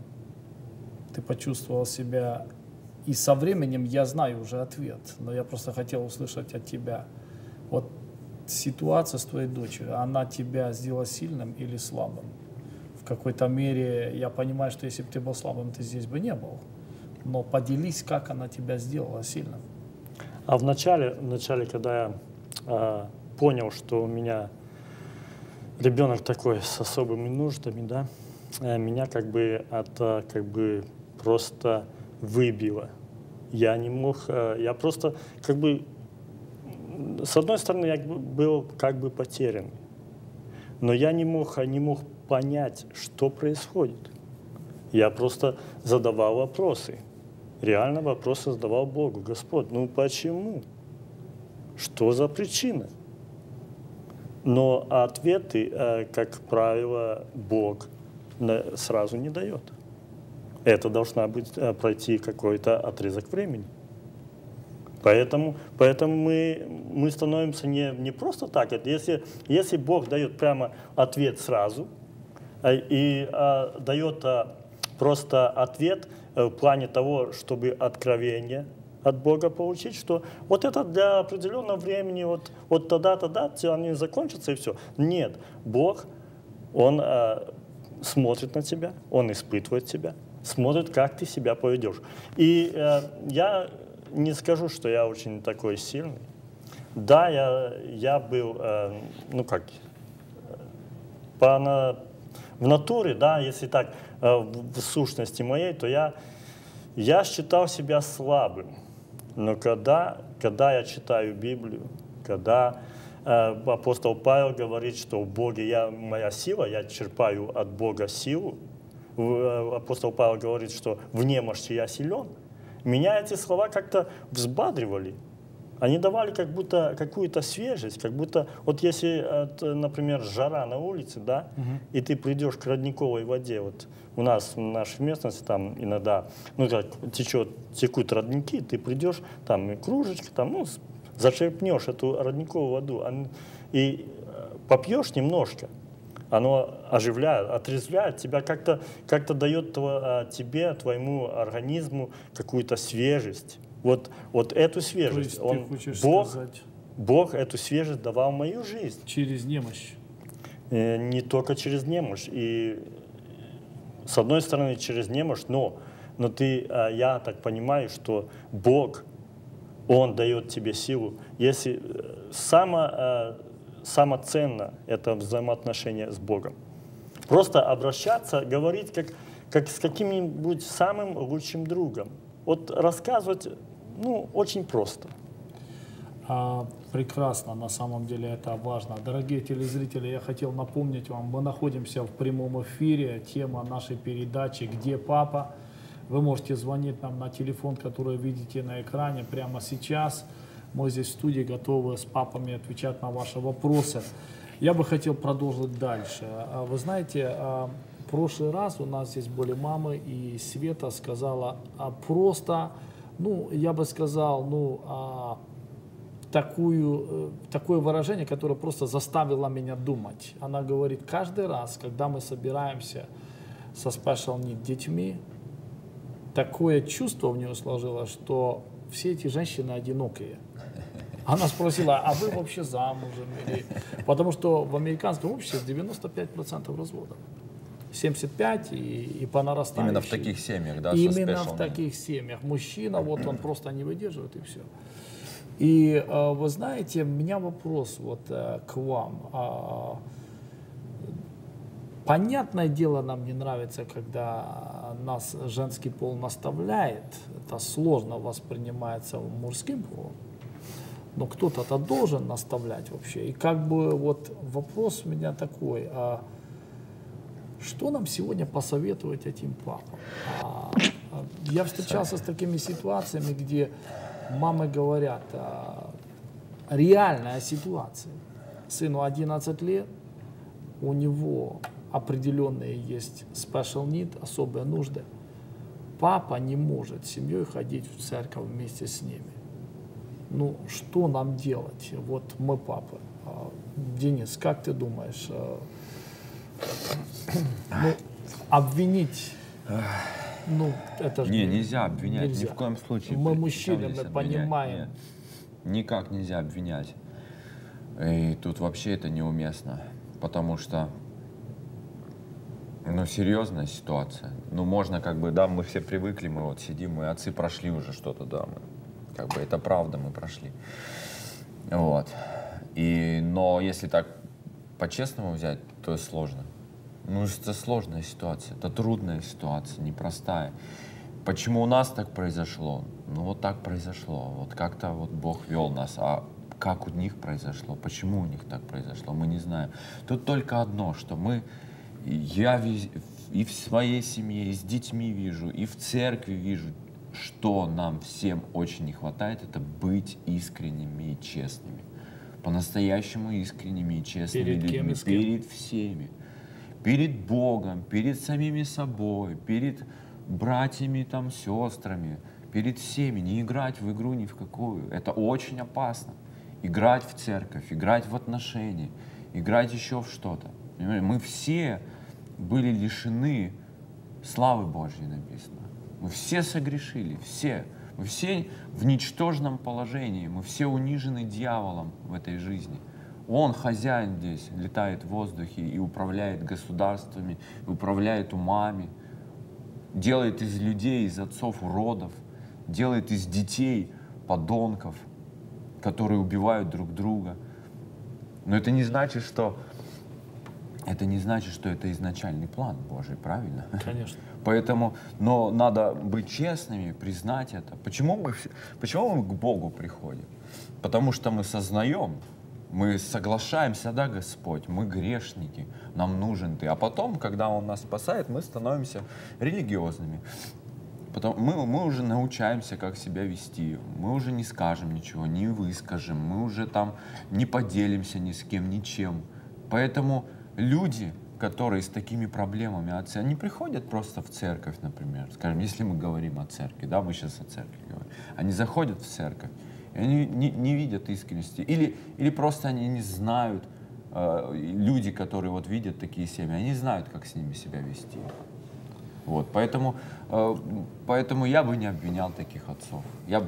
ты почувствовал себя и со временем я знаю уже ответ, но я просто хотел услышать от тебя. Вот ситуация с твоей дочерью, она тебя сделала сильным или слабым? В какой-то мере я понимаю, что если бы ты был слабым, ты здесь бы не был. Но поделись, как она тебя сделала сильным. А в начале, в начале когда я э, понял, что у меня ребенок такой с особыми нуждами, да, э, меня как бы это как бы просто выбило. Я не мог, э, я просто как бы, с одной стороны, я был как бы потерян, но я не мог, не мог понять, что происходит. Я просто задавал вопросы. Реально вопросы задавал Богу. Господь, ну почему? Что за причина? Но ответы, э, как правило, Бог сразу не дает это должна быть, э, пройти какой-то отрезок времени. Поэтому, поэтому мы, мы становимся не, не просто так. Если, если Бог дает прямо ответ сразу э, и а, дает а, просто ответ в плане того, чтобы откровение от Бога получить, что вот это для определенного времени, вот, вот тогда-тогда они закончатся и все. Нет, Бог, Он а, смотрит на тебя, Он испытывает тебя, смотрит, как ты себя поведешь. И э, я не скажу, что я очень такой сильный. Да, я, я был, э, ну как, по, на, в натуре, да, если так, э, в, в сущности моей, то я, я считал себя слабым. Но когда, когда я читаю Библию, когда э, апостол Павел говорит, что в Боге я, моя сила, я черпаю от Бога силу, Э, апостол Павел говорит, что в немощи я силен, меня эти слова как-то взбадривали. Они давали как будто какую-то свежесть, как будто, вот если, например, жара на улице, да, угу. и ты придешь к родниковой воде, вот у нас в нашей местности там иногда, ну как течет, текут родники, ты придешь, там и кружечка, там, ну, зачерпнешь эту родниковую воду и э, попьешь немножко, оно оживляет, отрезвляет тебя, как-то как дает а, тебе, твоему организму какую-то свежесть. Вот, вот эту свежесть. То есть Он, ты Бог, сказать... Бог эту свежесть давал в мою жизнь. Через немощь. Э, не только через немощь. И с одной стороны через немощь, но, но ты, а, я так понимаю, что Бог, Он дает тебе силу. Если э, само самое ценное – это взаимоотношения с Богом. Просто обращаться, говорить как, как с каким-нибудь самым лучшим другом. Вот рассказывать, ну, очень просто. А, прекрасно, на самом деле это важно. Дорогие телезрители, я хотел напомнить вам, мы находимся в прямом эфире, тема нашей передачи «Где папа?». Вы можете звонить нам на телефон, который видите на экране прямо сейчас – мы здесь в студии готовы с папами отвечать на ваши вопросы. Я бы хотел продолжить дальше. А вы знаете, а, в прошлый раз у нас здесь были мамы, и Света сказала а просто, ну, я бы сказал, ну, такую, э, такое выражение, которое просто заставило меня думать. Она говорит, каждый раз, когда мы собираемся со special need детьми, такое чувство у нее сложилось, что все эти женщины одинокие. Она спросила, а вы вообще замужем? Или... Потому что в американском обществе 95% разводов. 75 и, и по нарастающей. Именно в таких семьях, да? Именно в таких семьях. Мужчина, (clears throat) вот он просто не выдерживает и все. И э, вы знаете, у меня вопрос вот э, к вам. А, Понятное дело, нам не нравится, когда нас женский пол наставляет. Это сложно воспринимается мужским полом. Но кто-то-то должен наставлять вообще. И как бы вот вопрос у меня такой. А что нам сегодня посоветовать этим папам? А, а, я встречался с такими ситуациями, где мамы говорят, а, реальная ситуация. Сыну 11 лет, у него определенные есть special need, особые нужды. Папа не может с семьей ходить в церковь вместе с ними. Ну, что нам делать? Вот мы папы. А, Денис, как ты думаешь, ну, обвинить, ну, это же Не, нельзя обвинять, нельзя. ни в коем случае. Мы мужчины, мы обвинять? понимаем. Нет. Никак нельзя обвинять. И тут вообще это неуместно, потому что, ну, серьезная ситуация. Ну, можно как бы, да, мы все привыкли, мы вот сидим, мы отцы прошли уже что-то, да, мы, как бы это правда, мы прошли. Вот. И, но если так по-честному взять, то сложно. Ну, это сложная ситуация, это трудная ситуация, непростая. Почему у нас так произошло? Ну, вот так произошло. Вот как-то вот Бог вел нас. А как у них произошло? Почему у них так произошло? Мы не знаем. Тут только одно, что мы, я и в своей семье, и с детьми вижу, и в церкви вижу, что нам всем очень не хватает, это быть искренними и честными. По-настоящему искренними и честными Перед кем людьми. и с кем? Перед всеми. Перед Богом, перед самими собой, перед братьями, там, сестрами, перед всеми. Не играть в игру ни в какую. Это очень опасно. Играть в церковь, играть в отношения, играть еще в что-то. Мы все были лишены славы Божьей, написано. Мы все согрешили, все. Мы все в ничтожном положении, мы все унижены дьяволом в этой жизни. Он хозяин здесь, летает в воздухе и управляет государствами, и управляет умами, делает из людей, из отцов уродов, делает из детей подонков, которые убивают друг друга. Но это не значит, что это не значит, что это изначальный план Божий, правильно? Конечно. (laughs) Поэтому, но надо быть честными, признать это. Почему мы, почему мы к Богу приходим? Потому что мы сознаем, мы соглашаемся, да, Господь, мы грешники, нам нужен Ты. А потом, когда Он нас спасает, мы становимся религиозными. Потом мы, мы уже научаемся, как себя вести. Мы уже не скажем ничего, не выскажем. Мы уже там не поделимся ни с кем, ничем. Поэтому люди, которые с такими проблемами отцы, они приходят просто в церковь, например. Скажем, если мы говорим о церкви, да, мы сейчас о церкви говорим. Они заходят в церковь, и они не, не видят искренности. Или, или просто они не знают, э, люди, которые вот видят такие семьи, они знают, как с ними себя вести. Вот, поэтому, э, поэтому я бы не обвинял таких отцов. Я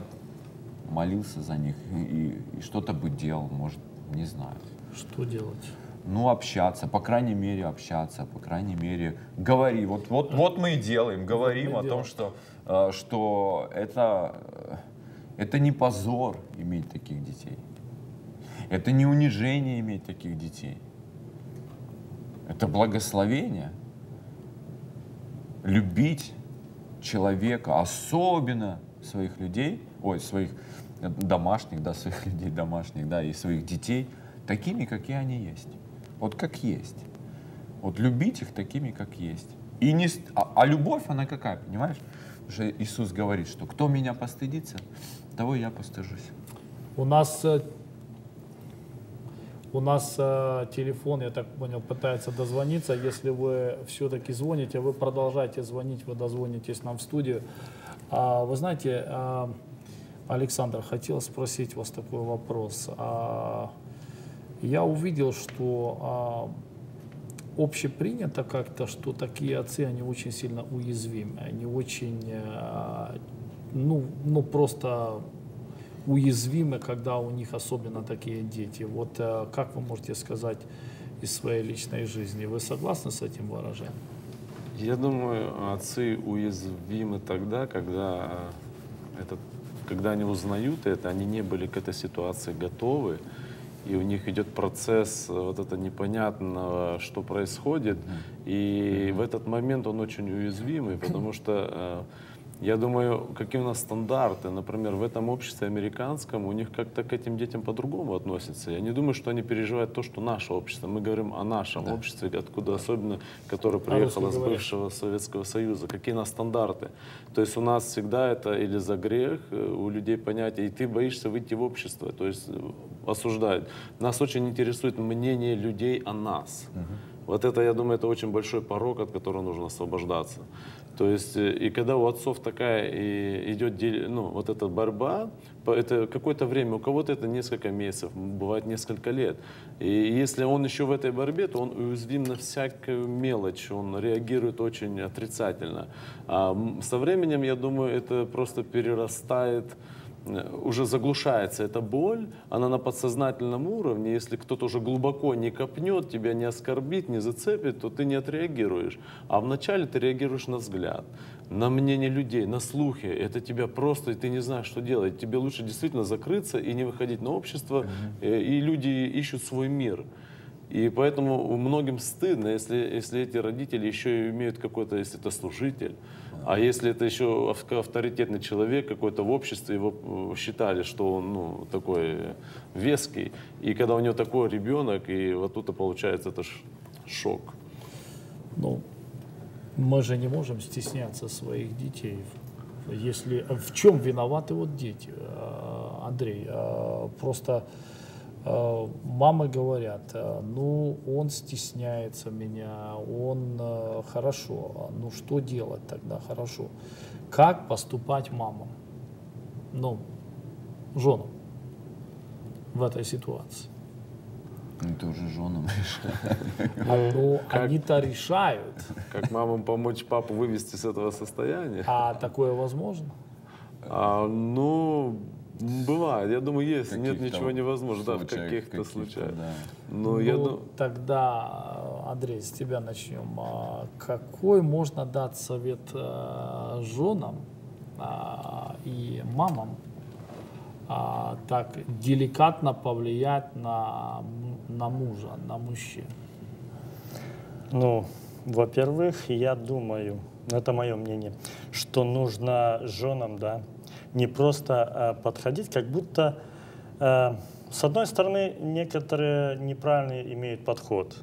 молился за них и, и что-то бы делал, может, не знаю. Что делать? Ну, общаться, по крайней мере, общаться, по крайней мере, говори. Вот, вот, вот мы и делаем, говорим и о том, делаем. что, э, что это, э, это не позор иметь таких детей. Это не унижение иметь таких детей. Это благословение. Любить человека, особенно своих людей, ой, своих э, домашних, да, своих (laughs) людей домашних, да, и своих детей, такими, какие они есть. Вот как есть. Вот любить их такими, как есть. И не, а, а любовь, она какая, понимаешь? Потому Иисус говорит, что кто меня постыдится, того я постыжусь. У нас э, у нас э, телефон, я так понял, пытается дозвониться. Если вы все-таки звоните, вы продолжайте звонить, вы дозвонитесь нам в студию. А, вы знаете, а, Александр, хотел спросить вас такой вопрос. А, я увидел, что а, общепринято как-то, что такие отцы, они очень сильно уязвимы, они очень, э, ну, ну просто уязвимы, когда у них особенно такие дети. Вот э, как вы можете сказать из своей личной жизни, вы согласны с этим выражением? Я думаю, отцы уязвимы тогда, когда, это, когда они узнают это, они не были к этой ситуации готовы, и у них идет процесс вот это непонятного, что происходит, и в этот момент он очень уязвимый, потому что э, я думаю, какие у нас стандарты, например, в этом обществе американском, у них как-то к этим детям по-другому относятся. Я не думаю, что они переживают то, что наше общество. Мы говорим о нашем да. обществе, откуда особенно, которое приехало с бывшего Советского Союза. Какие у нас стандарты? То есть у нас всегда это или за грех, э, у людей понятие, и ты боишься выйти в общество, то есть э, осуждают. Нас очень интересует мнение людей о нас. Угу. Вот это, я думаю, это очень большой порог, от которого нужно освобождаться. То есть, э, и когда у отцов такая и идет ну, вот эта борьба, это какое-то время, у кого-то это несколько месяцев, бывает несколько лет. И если он еще в этой борьбе, то он уязвим на всякую мелочь, он реагирует очень отрицательно. А со временем, я думаю, это просто перерастает уже заглушается эта боль, она на подсознательном уровне, если кто-то уже глубоко не копнет, тебя не оскорбит, не зацепит, то ты не отреагируешь. А вначале ты реагируешь на взгляд, на мнение людей, на слухи. Это тебя просто, и ты не знаешь, что делать. Тебе лучше действительно закрыться и не выходить на общество, mm-hmm. и люди ищут свой мир. И поэтому многим стыдно, если, если эти родители еще имеют какой-то, если это служитель, а если это еще авторитетный человек какой-то в обществе, его э, считали, что он ну, такой веский, и когда у него такой ребенок, и вот тут и получается это шок. Ну, мы же не можем стесняться своих детей. Если в чем виноваты вот дети, э, Андрей? Э, просто мамы говорят, э, ну, он стесняется меня, он э, хорошо, ну, что делать тогда хорошо? Как поступать мамам, ну, женам в этой ситуации? Это уже женам решают. А, ну, они-то решают. Как мамам помочь папу вывести с этого состояния? А такое возможно? А, ну, Бывает, я думаю, есть. Нет ничего невозможного, да, в каких-то случаях. Да. Но ну, я дум... тогда, Андрей, с тебя начнем. А какой можно дать совет э, женам а, и мамам а, так деликатно повлиять на, на мужа, на мужчин? Ну, во-первых, я думаю, это мое мнение, что нужно женам, да, не просто э, подходить, как будто, э, с одной стороны, некоторые неправильно имеют подход.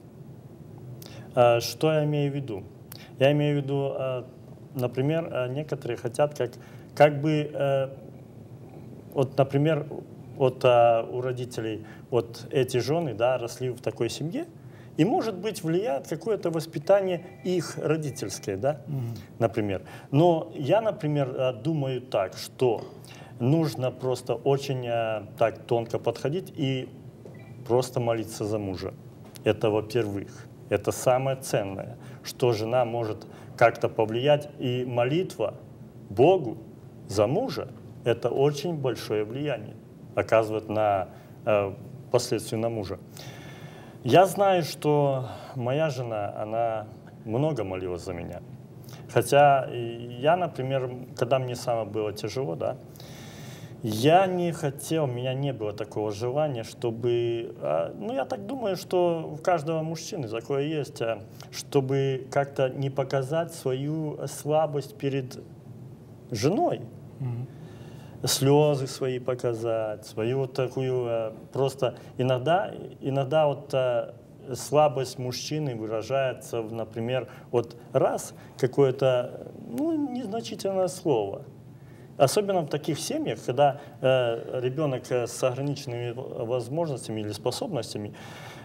Э, что я имею в виду? Я имею в виду, например, некоторые хотят как, как бы, вот, например, вот у родителей вот эти жены да, росли в такой семье, и, может быть, влияет какое-то воспитание их родительское, да, mm-hmm. например. Но я, например, э, думаю так, что нужно просто очень э, так тонко подходить и просто молиться за мужа. Это во-первых. Это самое ценное, что жена может как-то повлиять. И молитва Богу за мужа – это очень большое влияние оказывает на э, последствия на мужа. Я знаю, что моя жена, она много молилась за меня. Хотя я, например, когда мне самое было тяжело, да, я не хотел, у меня не было такого желания, чтобы, а, ну я так думаю, что у каждого мужчины такое есть, а, чтобы как-то не показать свою слабость перед женой. Mm-hmm слезы свои показать, свою вот такую э, просто иногда, иногда вот э, слабость мужчины выражается, например, вот раз какое-то ну, незначительное слово. Особенно в таких семьях, когда э, ребенок э, с ограниченными возможностями или способностями,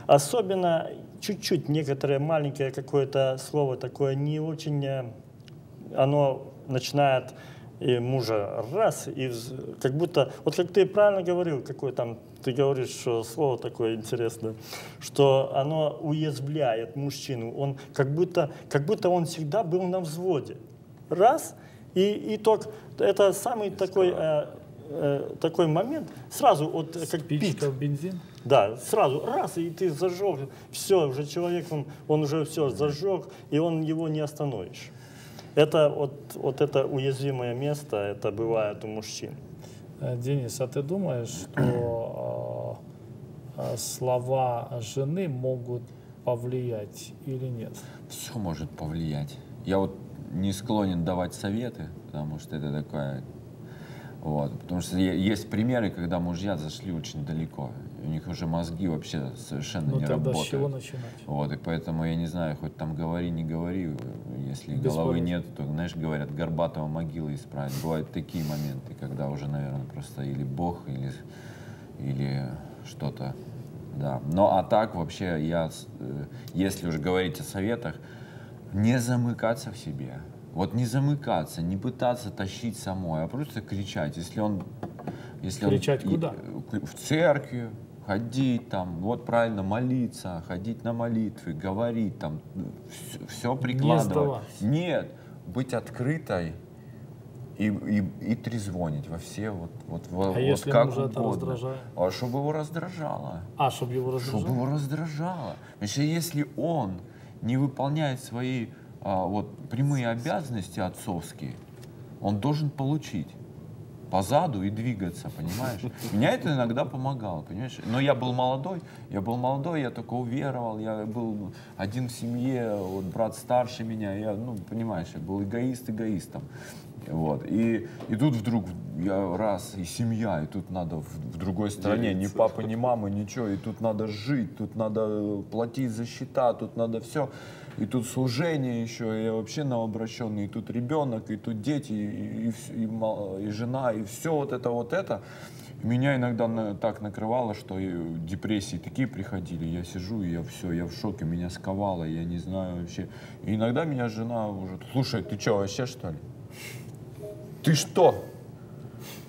особенно чуть-чуть некоторое маленькое какое-то слово такое не очень, оно начинает и мужа раз, и как будто, вот как ты правильно говорил, какой там, ты говоришь, что слово такое интересное, что оно уязвляет мужчину, он как будто, как будто он всегда был на взводе. Раз, и итог, это самый такой, э, э, такой момент, сразу вот как Спичка пик. в бензин. Да, сразу раз, и ты зажег, все, уже человек, он, он уже все зажег, и он его не остановишь. Это вот, вот это уязвимое место, это бывает у мужчин. Э, Денис, а ты думаешь, что э, э, слова жены могут повлиять или нет? Все может повлиять. Я вот не склонен давать советы, потому что это такая... Вот, потому что есть примеры, когда мужья зашли очень далеко. У них уже мозги вообще совершенно Ну не тогда работают. с чего начинать? Вот, и поэтому я не знаю, хоть там говори, не говори, если головы Бесполезно. нет, то, знаешь, говорят, горбатого могилы исправить. Бывают такие моменты, когда уже, наверное, просто или Бог, или, или что-то, да. Ну, а так вообще я, э, если уже говорить о советах, не замыкаться в себе. Вот не замыкаться, не пытаться тащить самой, а просто кричать. Если он... Если он Кричать и- куда? в церкви, ходить там, вот правильно, молиться, ходить на молитвы, говорить там, все, прикладывать. сдаваться. Нет, быть открытой и, и, и трезвонить во все вот, вот, во- вот А если как мужа это угодно. раздражает? А чтобы его раздражало. А, чтобы его Чтобы раздражало? его раздражало. Значит, если он не выполняет свои а, вот, прямые обязанности отцовские, он должен получить по заду и двигаться, понимаешь? Меня это иногда помогало, понимаешь? Но я был молодой, я был молодой, я только уверовал, я был один в семье, вот брат старше меня, я, ну, понимаешь, я был эгоист эгоистом. Вот. И, и тут вдруг я раз, и семья, и тут надо в, в другой стране, ни папы, ни мамы, ничего, и тут надо жить, тут надо платить за счета, тут надо все. И тут служение еще, и я вообще новообращенный, и тут ребенок, и тут дети, и, и, и и жена, и все вот это, вот это. Меня иногда так накрывало, что депрессии такие приходили, я сижу, я все, я в шоке, меня сковало, я не знаю вообще. И иногда меня жена уже, слушай, ты что, вообще что ли? Ты что?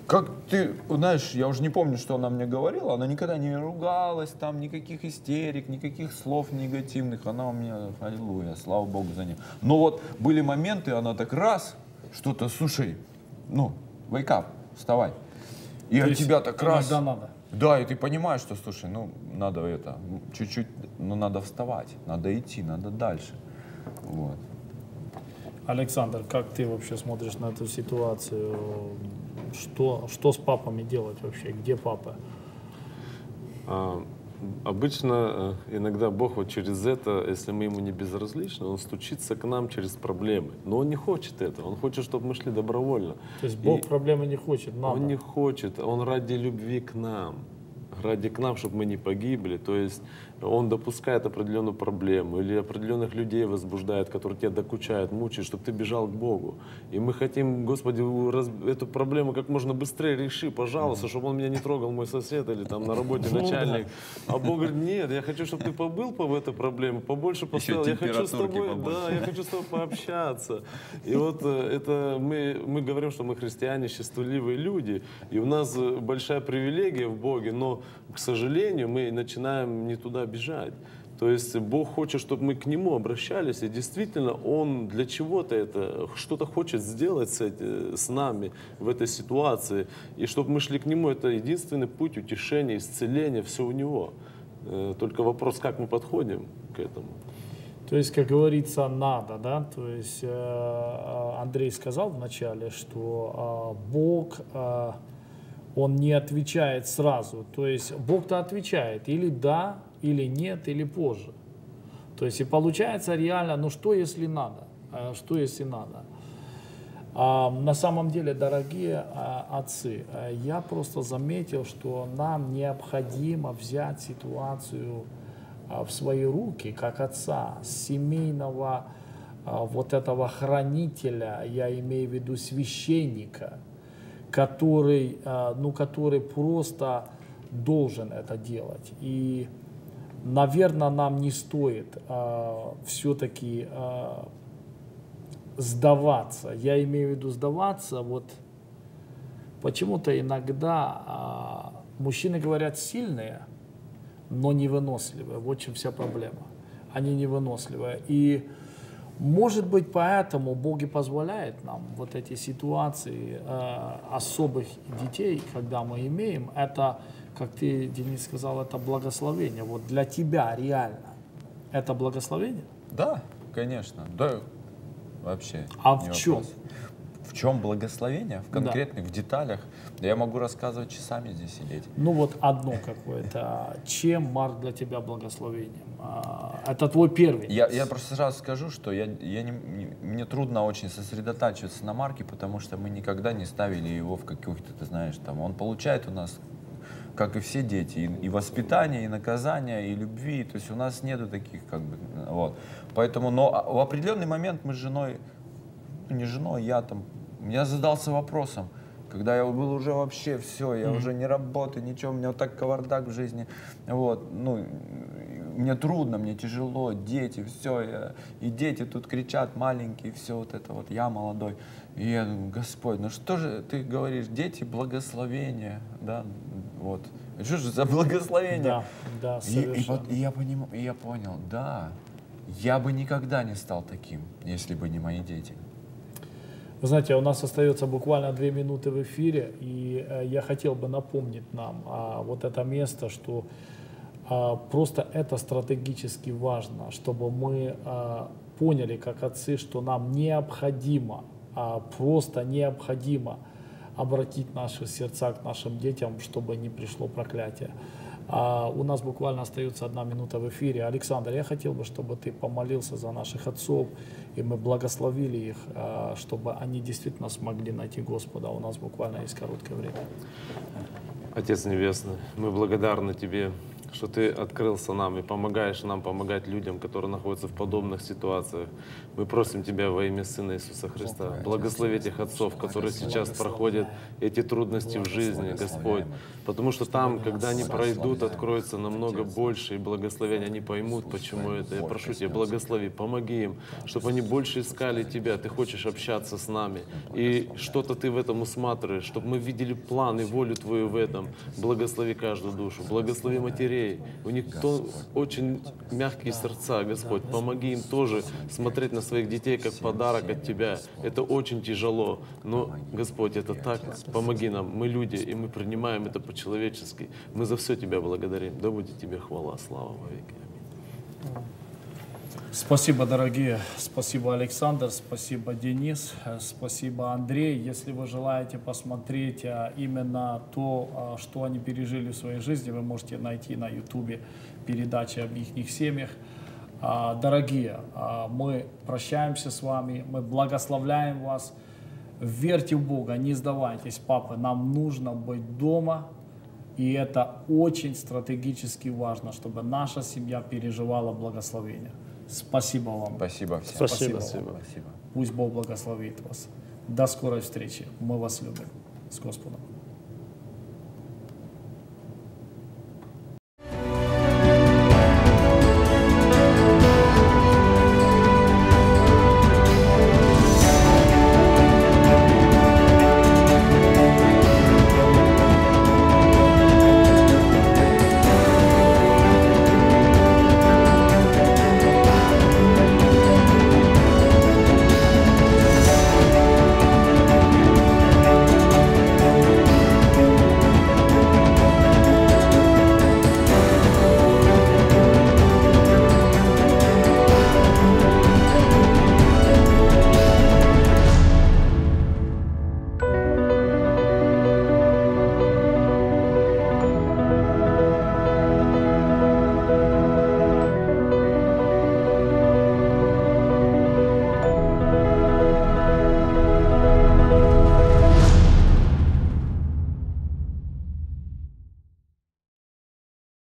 Как ты, знаешь, я уже не помню, что она мне говорила, она никогда не ругалась, там никаких истерик, никаких слов негативных, она у меня, аллилуйя, слава Богу за нее. Но вот были моменты, она так раз, что-то, слушай, ну, wake up, вставай. И То от тебя так раз. Иногда надо. Да, и ты понимаешь, что, слушай, ну, надо это, чуть-чуть, ну, надо вставать, надо идти, надо дальше. Вот. Александр, как ты вообще смотришь на эту ситуацию? Что, что с папами делать вообще? Где папа? А, обычно э, иногда Бог вот через это, если мы ему не безразличны, он стучится к нам через проблемы. Но он не хочет этого. Он хочет, чтобы мы шли добровольно. То есть Бог И проблемы не хочет, надо. Он не хочет, он ради любви к нам. Ради к нам, чтобы мы не погибли. То есть он допускает определенную проблему или определенных людей возбуждает, которые тебя докучают, мучают, чтобы ты бежал к Богу. И мы хотим, Господи, раз- эту проблему как можно быстрее реши, пожалуйста, чтобы он меня не трогал, мой сосед или там на работе (laughs) начальник. А Бог говорит, нет, я хочу, чтобы ты побыл по в этой проблеме, побольше поставил. Я хочу с тобой, побольше. да, я хочу с тобой пообщаться. И вот э, это мы, мы говорим, что мы христиане, счастливые люди, и у нас э, большая привилегия в Боге, но, к сожалению, мы начинаем не туда бежать. То есть Бог хочет, чтобы мы к Нему обращались, и действительно Он для чего-то это, что-то хочет сделать с, эти- с нами в этой ситуации, и чтобы мы шли к Нему, это единственный путь утешения, исцеления, все у Него. Э, Только вопрос, как мы подходим к этому. То есть, как говорится, надо, да? То есть э, э, Андрей сказал вначале, что Бог, он не отвечает сразу. То есть Бог-то отвечает или да, или нет, или позже. То есть и получается реально, ну что если надо? Э, Что если надо? А, На самом деле, дорогие а, отцы, я просто заметил, что нам необходимо взять ситуацию а, в свои руки, как отца, семейного а, вот этого хранителя, я имею в виду священника, который, а, ну, который просто должен это делать. И, наверное, нам не стоит все-таки сдаваться. Я имею в виду сдаваться, вот почему-то иногда а, мужчины говорят сильные, но невыносливые. Вот чем вся проблема. Они невыносливые. И может быть, поэтому Бог и позволяет нам вот эти ситуации э, особых детей, когда мы имеем, это, как ты, Денис, сказал, это благословение. Вот для тебя реально это благословение? Да, конечно. Да, вообще. А в чем? вопрос. В чем благословение? В конкретных, в деталях. Да я могу рассказывать часами здесь сидеть. Ну вот одно какое-то. Чем Марк для тебя благословением? А, Это твой первый. Я, я просто сразу скажу, что я, я не, не- мне трудно очень сосредотачиваться на Марке, потому что мы никогда не ставили его в каких-то, ты знаешь, там, он получает у нас, как и все дети, и, и воспитание, и наказание, и любви, то есть у нас нету таких, как бы, вот. Поэтому, но а, в определенный момент мы с женой, ну, не женой, я там, я задался вопросом, когда я был уже вообще все, я уже не работаю, ничего, у меня вот так кавардак в жизни, вот, ну, мне трудно, мне тяжело, дети, все, я, и дети тут кричат маленькие, все вот это вот, я молодой. И я думаю, Господь, ну что же ты говоришь, дети, благословение, да, вот. Что же за благословение? Да, да, И, и совершенно. вот- и я, поним- и я понял, да, я бы никогда не стал таким, если бы не мои дети. Вы знаете, у нас остается буквально две минуты в эфире, и э, я хотел бы напомнить нам а, вот это место, что просто это стратегически важно, чтобы мы а, поняли, как отцы, что нам необходимо, а, просто необходимо обратить наши сердца к нашим детям, чтобы не пришло проклятие. А, у нас буквально остается одна минута в эфире. Александр, я хотел бы, чтобы ты помолился за наших отцов, и мы благословили их, а, чтобы они действительно смогли найти Господа. У нас буквально есть короткое время. Отец Небесный, мы благодарны Тебе, что Ты открылся нам и помогаешь нам помогать людям, которые находятся в подобных ситуациях. Мы просим Тебя во имя Сына Иисуса Христа, благослови этих отцов, которые сейчас проходят эти трудности в жизни, Господь. Потому что там, когда они пройдут, откроется намного больше, и благословения они поймут, почему это. Я прошу Тебя, благослови, помоги им, чтобы они больше искали Тебя. Ты хочешь общаться с нами. И что-то Ты в этом усматриваешь, чтобы мы видели план и волю Твою в этом. Благослови каждую душу, благослови матерей. У них то очень мягкие сердца, Господь. Помоги им тоже смотреть на своих детей как подарок от Тебя. Это очень тяжело, но, Господь, это так. Помоги нам. Мы люди, и мы принимаем это по-человечески. Мы за все Тебя благодарим. Да будет Тебе хвала, слава во веки. Аминь. Спасибо, дорогие. Спасибо, Александр. Спасибо, Денис. э, Спасибо, Андрей. Если вы желаете посмотреть а, именно то, а, что они пережили в своей жизни, вы можете найти на YouTube передачи об их семьях. А, Дорогие, а, мы прощаемся с вами, мы благословляем вас. Верьте в Бога, не сдавайтесь, папы. Нам нужно быть дома, и это очень стратегически важно, чтобы наша семья переживала благословение. Спасибо вам. Спасибо всем. Спасибо. Спасибо. Спасибо. Пусть Бог благословит вас. До скорой встречи. Мы вас любим. С Господом.